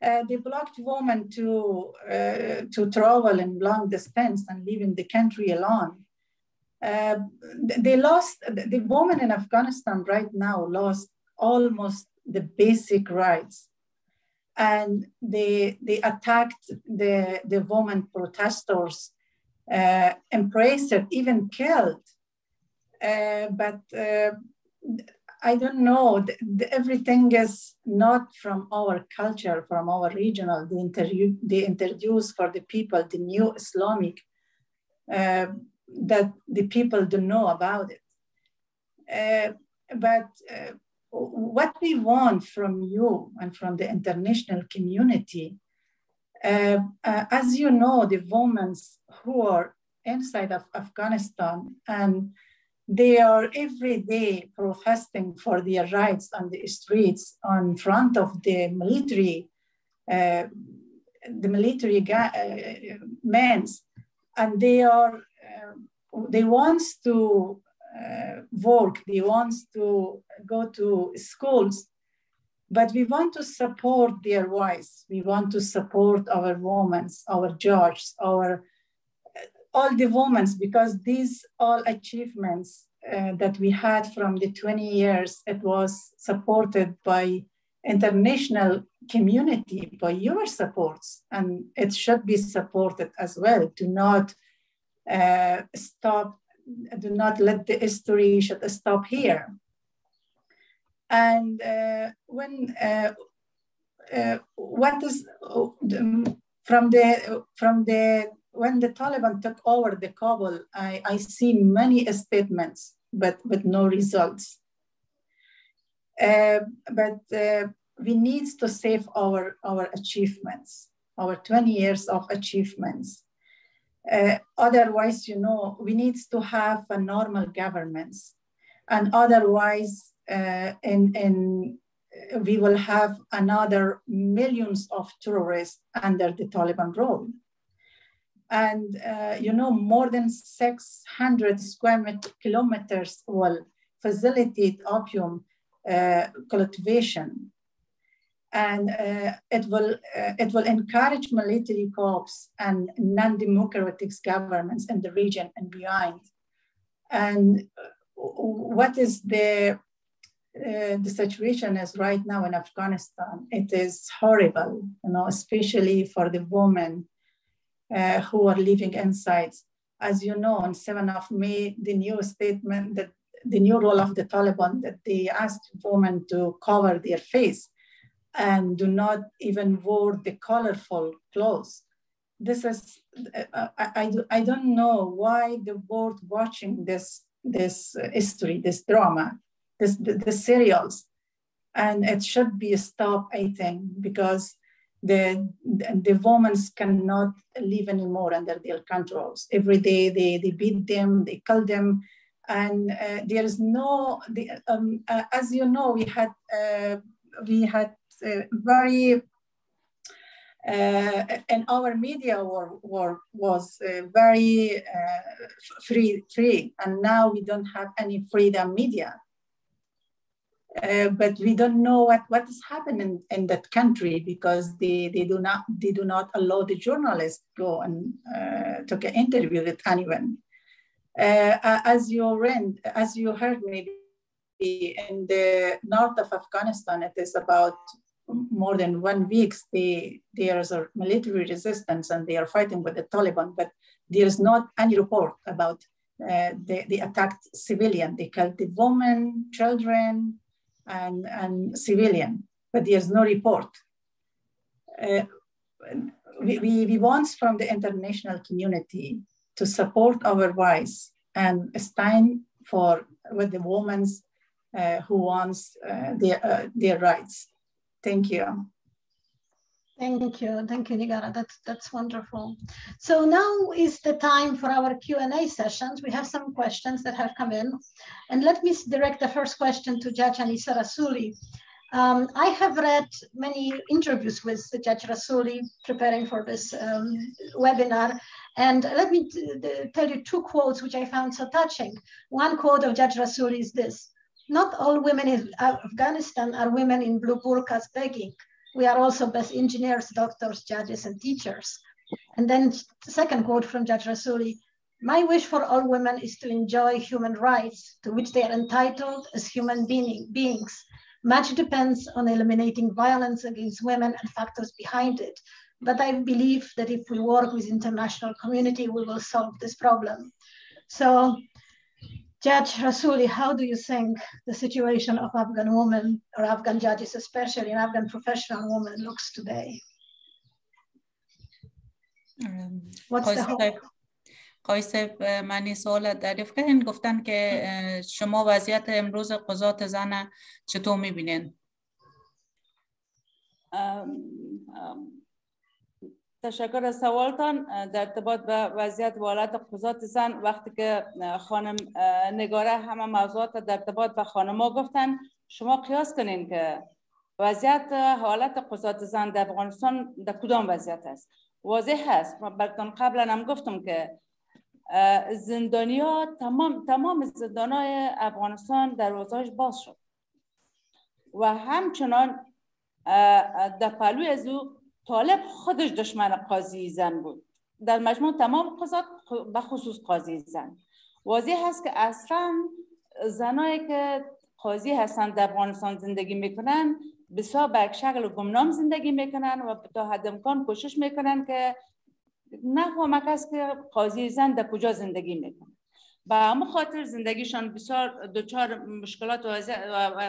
Uh, they blocked women to, uh, to travel in long distance and in the country alone they lost, the women in Afghanistan right now lost almost the basic rights. And they, they attacked the, the women protesters, uh, embraced even killed. Uh, but uh, I don't know, the, the, everything is not from our culture, from our regional. They, inter- they introduce for the people the new Islamic uh, that the people don't know about it. Uh, but uh, what we want from you and from the international community, uh, uh as you know, the women who are inside of Afghanistan and they are every day protesting for their rights on the streets on front of the military, uh, the military uh, men, and they are they want to uh, work, they want to go to schools, but we want to support their voice. We want to support our women, our judges, our all the women, because these all achievements uh, that we had from the 20 years, it was supported by international community, by your supports, and it should be supported as well to not uh, stop, do not let the history should stop here. And uh, when, uh, uh what is, from the, from the, when the Taliban took over the Kabul, I, I see many statements, but with no results. Uh, but uh, we need to save our, our achievements, our 20 years of achievements. Uh, otherwise, you know, we need to have a normal governments. And otherwise, uh, in, in, we will have another millions of terrorists under the Taliban rule. And, uh, you know, more than 600 square kilometers will facilitate opium uh, cultivation and uh, it will uh, it will encourage military coups and non-democratic governments in the region and beyond. And uh, what is the uh, the situation is right now in Afghanistan? It is horrible, you know, especially for the women uh, who are living inside. As you know, on 7th of May, the new statement that the new role of the Taliban that they asked women to cover their face and do not even wear the colorful clothes. This is, uh, I, I, I don't know why the world watching this, this history, this drama, this, the, the serials, and it should be stopped, I think, because the, the women cannot live anymore under their controls. Every day they, they beat them, they kill them, and uh, there is no, the, um, uh, as you know, we had, uh, we had uh, very uh, and our media were was uh, very uh, free free. And now we don't have any freedom media. Uh, but we don't know what, what is happening in that country because they, they do not they do not allow the journalists go and uh, take an interview with anyone. Uh, as you read, as you heard maybe in the north of Afghanistan, it is about more than one week. They, there's a military resistance and they are fighting with the Taliban, but there is not any report about uh, the, the attacked civilian. They killed the women, children, and, and civilian, but there's no report. Uh, we, we, we want from the international community to support our voice and stand for with the women uh, who wants uh, their, uh, their rights. Thank you. Thank you, thank you, Nigara. That's that's wonderful. So now is the time for our Q and A sessions. We have some questions that have come in, and let me direct the first question to Judge Anisa Rasooli. Um, I have read many interviews with Judge Rasooli preparing for this um, webinar, and let me tell you two quotes which I found so touching. One quote of Judge Rassooli is this: "Not all women in Afghanistan are women in blue burqas begging." we are also best engineers, doctors, judges, and teachers. And then the second quote from Judge Rasooli, my wish for all women is to enjoy human rights to which they are entitled as human being, beings. Much depends on eliminating violence against women and factors behind it. But I believe that if we work with international community, we will solve this problem. So Judge Rasooli, how do you think the situation of Afghan women, or Afghan judges especially, and Afghan professional women looks today? Um, What's the hope? قایسه منی سوال دارید که گفتن که hmm. uh, شما وضعیت امروز قضات زن چطور میبینین؟ um, um, تشکر از سوالتان. در ارتباط به وضعیت والت قضات زن وقتی که خانم نگاره همه موضوعات در ارتباط به خانما گفتن شما قیاس کنین که وضعیت حالت قضات زن در افغانستان در کدام وضعیت است؟ واضح هست براتون قبلا هم گفتم که زندانیا تمام تمام زندانای افغانستان دروازهاش باز شد. و همچنان در پلوی از طالب خودش دشمن قاضی زن بود. در مجموع تمام قضات به خصوص قاضی زن. واضح هست که اصلا زنایی که قاضی هستند در افغانستان زندگی می‌کنن بسیار به شکل گمنام زندگی می‌کنن و تا حد امکان کوشش می‌کنن که نفهمه کس که قاضی زن در کجا زندگی می‌کنه. به همه خاطر زندگیشان بسیار دچار مشکلات و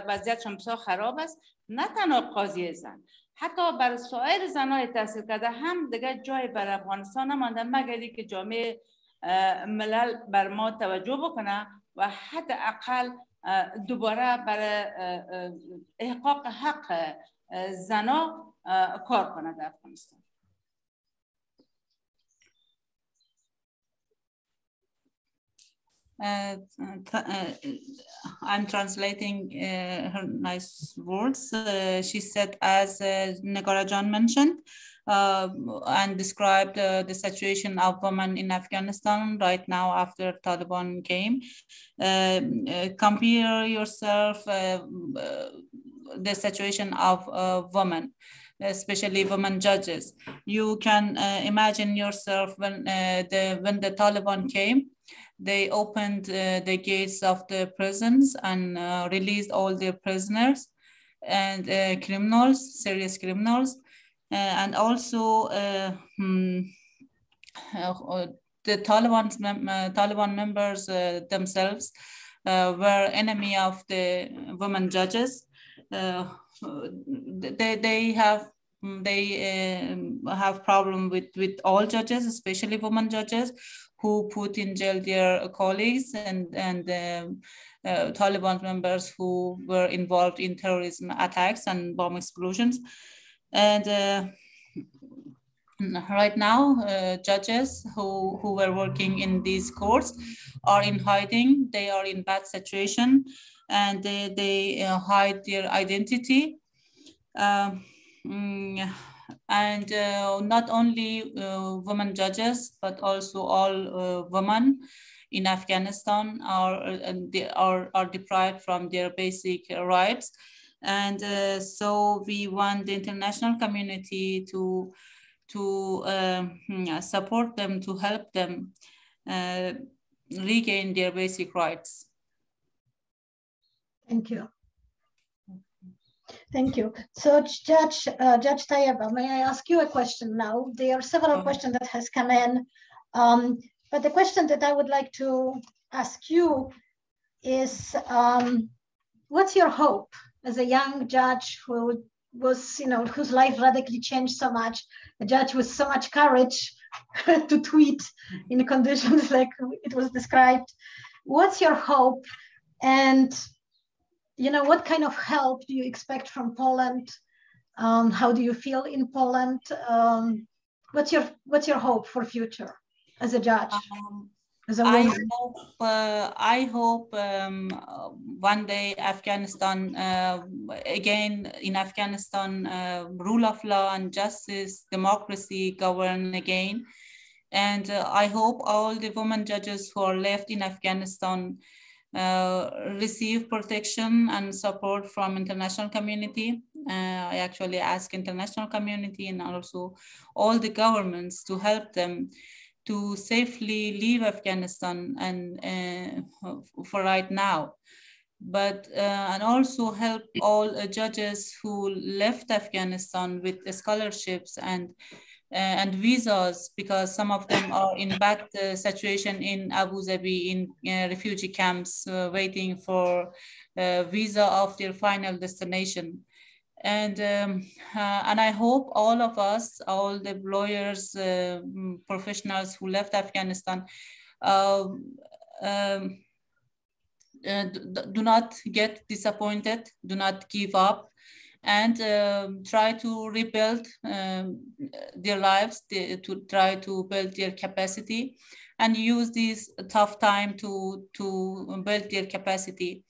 وضعیتشان بسیار خراب است. نه تنها قاضی زن حتی بر سایر زنای تحصیل کرده هم دیگه جای بر افغانستان نمانده مگر که جامعه ملل بر ما توجه بکنه و حتی اقل دوباره برای احقاق حق زنا کار کنه در افغانستان. Uh, uh, I'm translating uh, her nice words. Uh, she said, as uh, Nigara John mentioned, uh, and described the situation of women in Afghanistan right now after Taliban came. compare yourself the situation of women especially women judges. You can imagine yourself when the when the Taliban came, they opened uh, the gates of the prisons and uh, released all the prisoners and uh, criminals, serious criminals, uh, and also uh, hmm, uh, the Taliban, Taliban members themselves were enemy of the women judges. they, they have they have problem with with all judges, especially women judges, who put in jail their colleagues and, and um, uh, Taliban members who were involved in terrorism attacks and bomb explosions. And uh, right now, uh, judges who, who were working in these courts are in hiding. They are in bad situation and they, they uh, hide their identity. Um, and uh, not only uh, women judges, but also all uh, women in Afghanistan are, are, are deprived from their basic rights. And uh, so we want the international community to, to uh, support them, to help them. Uh, regain their basic rights. Thank you. Thank you. So Judge, uh, Judge Teyeba, may I ask you a question now? There are several questions that has come in, um, but the question that I would like to ask you is, um, what's your hope as a young judge who was, you know, whose life radically changed so much, a judge with so much courage to tweet in conditions like it was described. What's your hope? And you know, what kind of help do you expect from Poland? Um, how do you feel in Poland? Um, what's your what's your hope for future as a judge? Um, as a woman? I hope, uh, I hope um, one day Afghanistan, uh, again in Afghanistan, uh, rule of law and justice, democracy govern again. And uh, I hope all the women judges who are left in Afghanistan uh, receive protection and support from international community. Uh, I actually ask international community and also all the governments to help them to safely leave Afghanistan and uh, for right now but uh, and also help all judges who left Afghanistan with scholarships and and visas because some of them are in bad uh, situation in Abu Dhabi in uh, refugee camps waiting for visa of their final destination. And um, uh, and I hope all of us, all the lawyers, uh, professionals who left Afghanistan, um, um, uh, do not get disappointed, do not give up, and um, try to rebuild um, their lives, to try to build their capacity, and use this tough time to to build their capacity.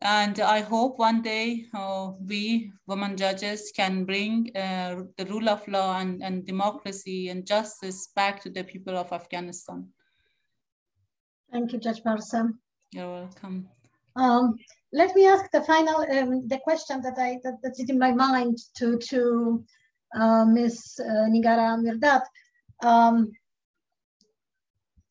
And I hope one day uh, we women judges can bring uh, the rule of law and, and democracy and justice back to the people of Afghanistan. Thank you, Judge Barsam. You're welcome. Um, let me ask the final, um, the question that I that, that's in my mind to to uh, Ms. Uh, Nigara. Um,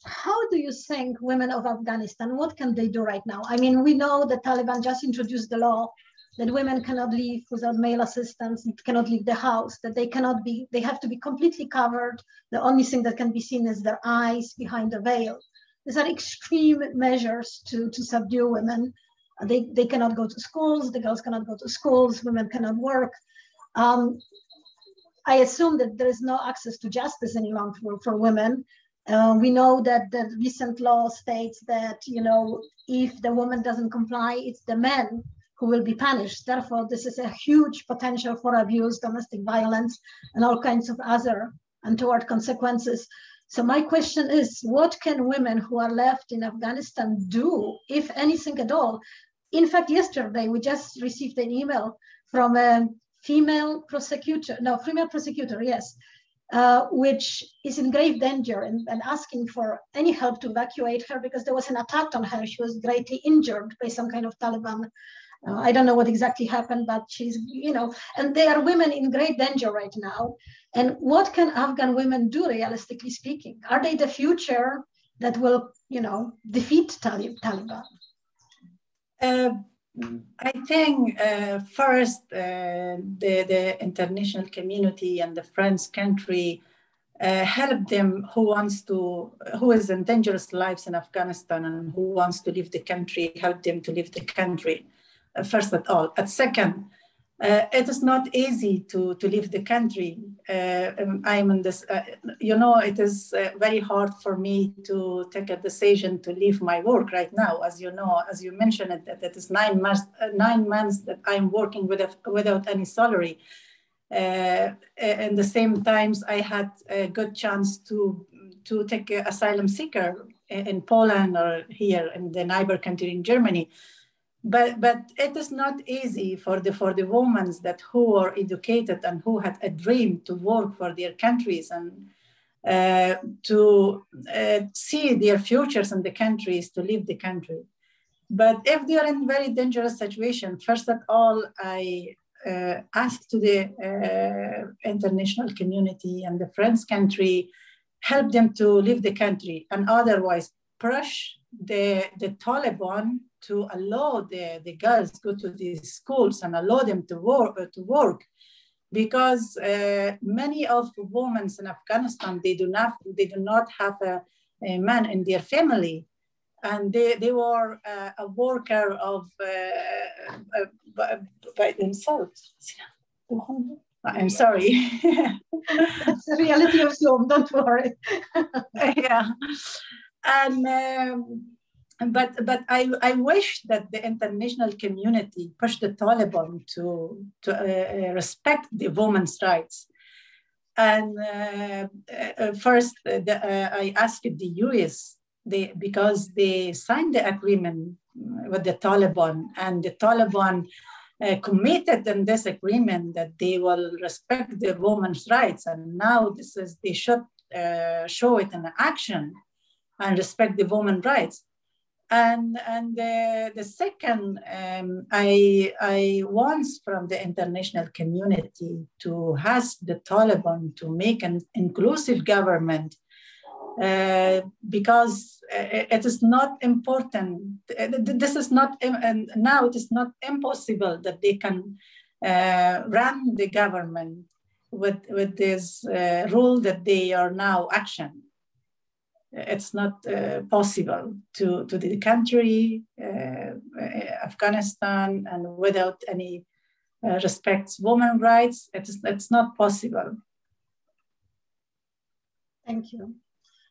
how do you think women of Afghanistan, what can they do right now? I mean, we know that Taliban just introduced the law that women cannot leave without male assistance, cannot leave the house, that they cannot be, they have to be completely covered. The only thing that can be seen is their eyes behind the veil. These are extreme measures to, to subdue women. They, they cannot go to schools, the girls cannot go to schools, women cannot work. Um, I assume that there is no access to justice any longer for, for women. Uh, we know that the recent law states that, you know, if the woman doesn't comply, it's the men who will be punished. Therefore, this is a huge potential for abuse, domestic violence, and all kinds of other untoward consequences. So my question is, what can women who are left in Afghanistan do, if anything at all? In fact, yesterday we just received an email from a female prosecutor, no, female prosecutor, yes, uh, which is in grave danger and, and, asking for any help to evacuate her because there was an attack on her. She was greatly injured by some kind of Taliban. Uh, I don't know what exactly happened, but she's, you know, and they are women in great danger right now. And what can Afghan women do, realistically speaking? Are they the future that will, you know, defeat Taliban? Uh, I think uh, first uh, the, the international community and the friends country uh, help them who wants to, who is in dangerous lives in Afghanistan and who wants to leave the country, help them to leave the country, uh, first at all. At second, uh, it is not easy to, to leave the country. Uh, um, I'm in this, uh, you know, it is uh, very hard for me to take a decision to leave my work right now. As you know, as you mentioned, it, that it is nine months, uh, nine months that I'm working with, without any salary. Uh, and the same times, I had a good chance to to take asylum seeker in Poland or here in the neighbor country in Germany but but it is not easy for the for the women that who are educated and who had a dream to work for their countries and uh, to uh, see their futures in the countries to leave the country. But if they are in very dangerous situation first of all i uh, ask to the uh, international community and the friends country help them to leave the country. And otherwise push the, the Taliban to allow the, the girls go to these schools and allow them to work, uh, to work because uh, many of the women in Afghanistan, they do not, they do not have a, a man in their family. And they, they were uh, a worker of uh, uh by, by themselves. I'm sorry. It's the reality of Zoom, don't worry. yeah. And um, but but I, I wish that the international community push the Taliban to to uh, respect the women's rights. And uh, uh, first, uh, the, uh, I asked the US they, because they signed the agreement with the Taliban, and the Taliban uh, committed in this agreement that they will respect the women's rights. And now this is they should show it in action and respect the women's rights and and the, the second um, I I want from the international community to ask the Taliban to make an inclusive government uh, because uh, it is not important. Uh, this is not and now it is not impossible that they can uh, run the government with with this uh, rule that they are now action it's not uh, possible to, to the country, uh, Afghanistan, and without any uh, respects women rights, it's, it's not possible. Thank you.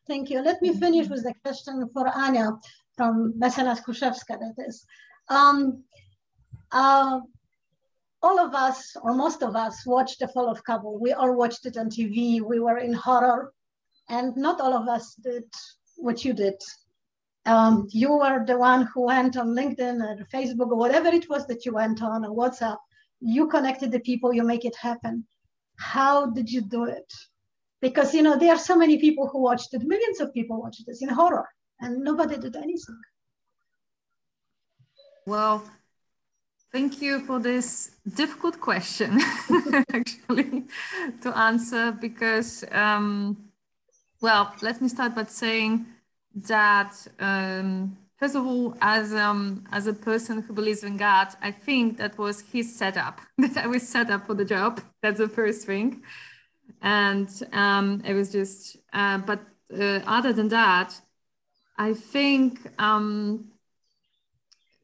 Thank you. Let me finish with the question for Anya from Vesela Kruszewska, that is. Um, uh, all of us, or most of us, watched The Fall of Kabul. We all watched it on TV. We were in horror and not all of us did what you did. Um, you were the one who went on LinkedIn or Facebook or whatever it was that you went on or WhatsApp. You connected the people, you make it happen. How did you do it? Because you know there are so many people who watched it. Millions of people watched this in horror, and nobody did anything. Well, thank you for this difficult question, actually, to answer because. Um, well, let me start by saying that um, first of all, as um, as a person who believes in God, I think that was his setup. that I was set up for the job. That's the first thing, and um, it was just. Uh, but uh, other than that, I think um,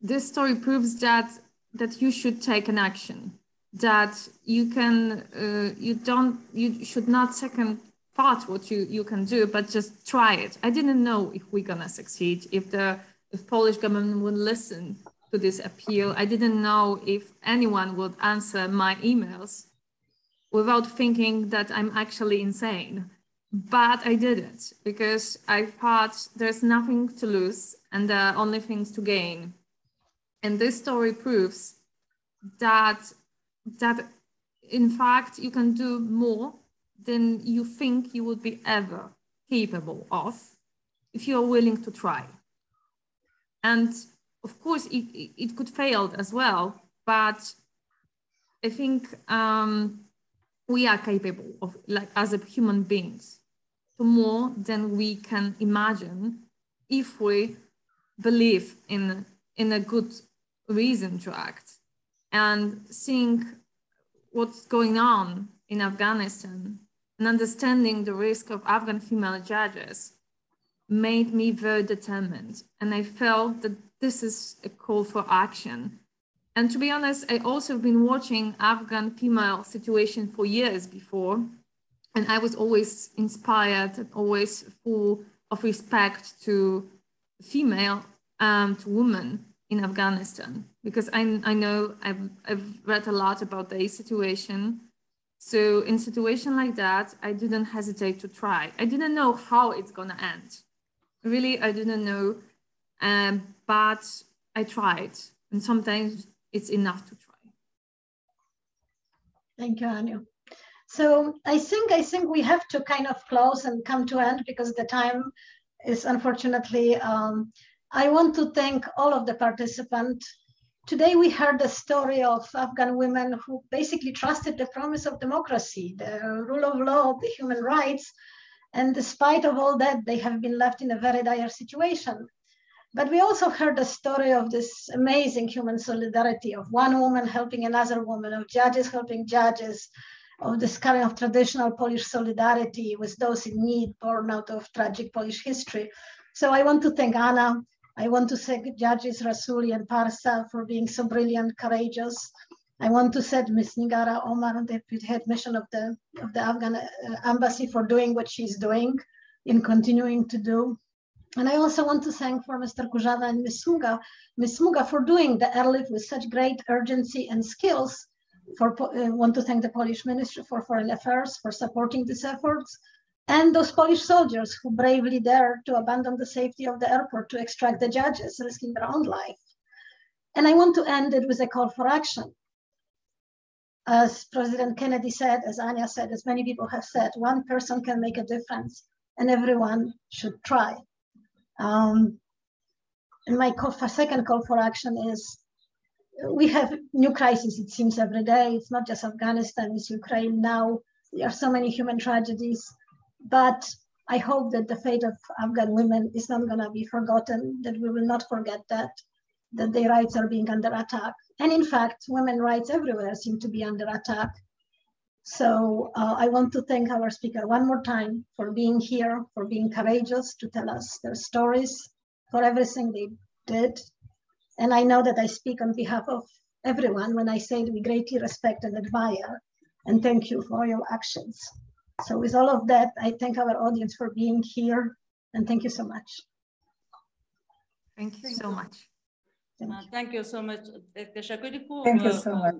this story proves that that you should take an action. That you can, uh, you don't, you should not second what you, you can do, but just try it. I didn't know if we're gonna succeed, if the if Polish government would listen to this appeal. I didn't know if anyone would answer my emails without thinking that I'm actually insane. But I did it because I thought there's nothing to lose and there are only things to gain. And this story proves that that in fact you can do more than you think you would be ever capable of if you're willing to try. And of course, it, it could fail as well, but I think um, we are capable of, like as a human beings, to more than we can imagine if we believe in, in a good reason to act. And seeing what's going on in Afghanistan and understanding the risk of Afghan female judges made me very determined. And I felt that this is a call for action. And to be honest, I also have been watching Afghan female situation for years before. And I was always inspired and always full of respect to female um, to women in Afghanistan because I, I know I've, I've read a lot about their situation so in situation like that, I didn't hesitate to try. I didn't know how it's gonna end. Really, I didn't know, um, but I tried. And sometimes it's enough to try. Thank you, Anya. So I think I think we have to kind of close and come to end because the time is unfortunately. Um, I want to thank all of the participants Today we heard the story of Afghan women who basically trusted the promise of democracy, the rule of law, the human rights, And despite of all that, they have been left in a very dire situation. But we also heard the story of this amazing human solidarity of one woman helping another woman, of judges helping judges, of this kind of traditional Polish solidarity with those in need born out of tragic Polish history. So I want to thank Anna. I want to thank judges Rasooli and Parsa for being so brilliant, courageous. I want to thank Ms. Nigara Omar, the deputy head mission of the, of the Afghan uh, embassy for doing what she's doing in continuing to do. And I also want to thank for Mr. Kurzawa and Ms. Smaga, Ms. Smaga for doing the airlift with such great urgency and skills. For uh, want to thank the Polish Ministry for Foreign Affairs for supporting these efforts, and those Polish soldiers who bravely dared to abandon the safety of the airport to extract the judges, risking their own life. And I want to end it with a call for action. As President Kennedy said, as Anya said, as many people have said, one person can make a difference, and everyone should try. Um, and my call for, second call for action is we have new crises, it seems, every day. It's not just Afghanistan, it's Ukraine now. There are so many human tragedies. But I hope that the fate of Afghan women is not going to be forgotten, that we will not forget that, that their rights are being under attack. And in fact, women rights everywhere seem to be under attack. So uh, I want to thank our speaker one more time for being here, for being courageous to tell us their stories, for everything they did. And I know that I speak on behalf of everyone when I say that we greatly respect and admire and thank you for your actions. So with all of that, I thank our audience for being here and thank you so much. Thank you so much. Thank you, thank you so much. Thank you so much.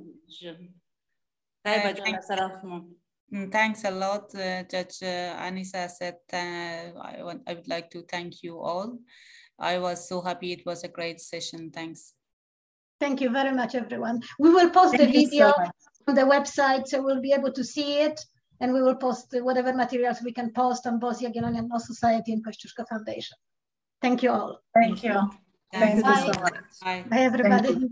Mm, thanks a lot, uh, Judge uh, Anisa said. Uh, I, want, I would like to thank you all. I was so happy. It was a great session. Thanks. Thank you very much, everyone. We will post thank the video so on the website, so we'll be able to see it. And we will post whatever materials we can post on both Jagiellonian Law Society and Kościuszko Foundation. Thank you all. Thank you. Thank you so much. Bye. Bye, everybody.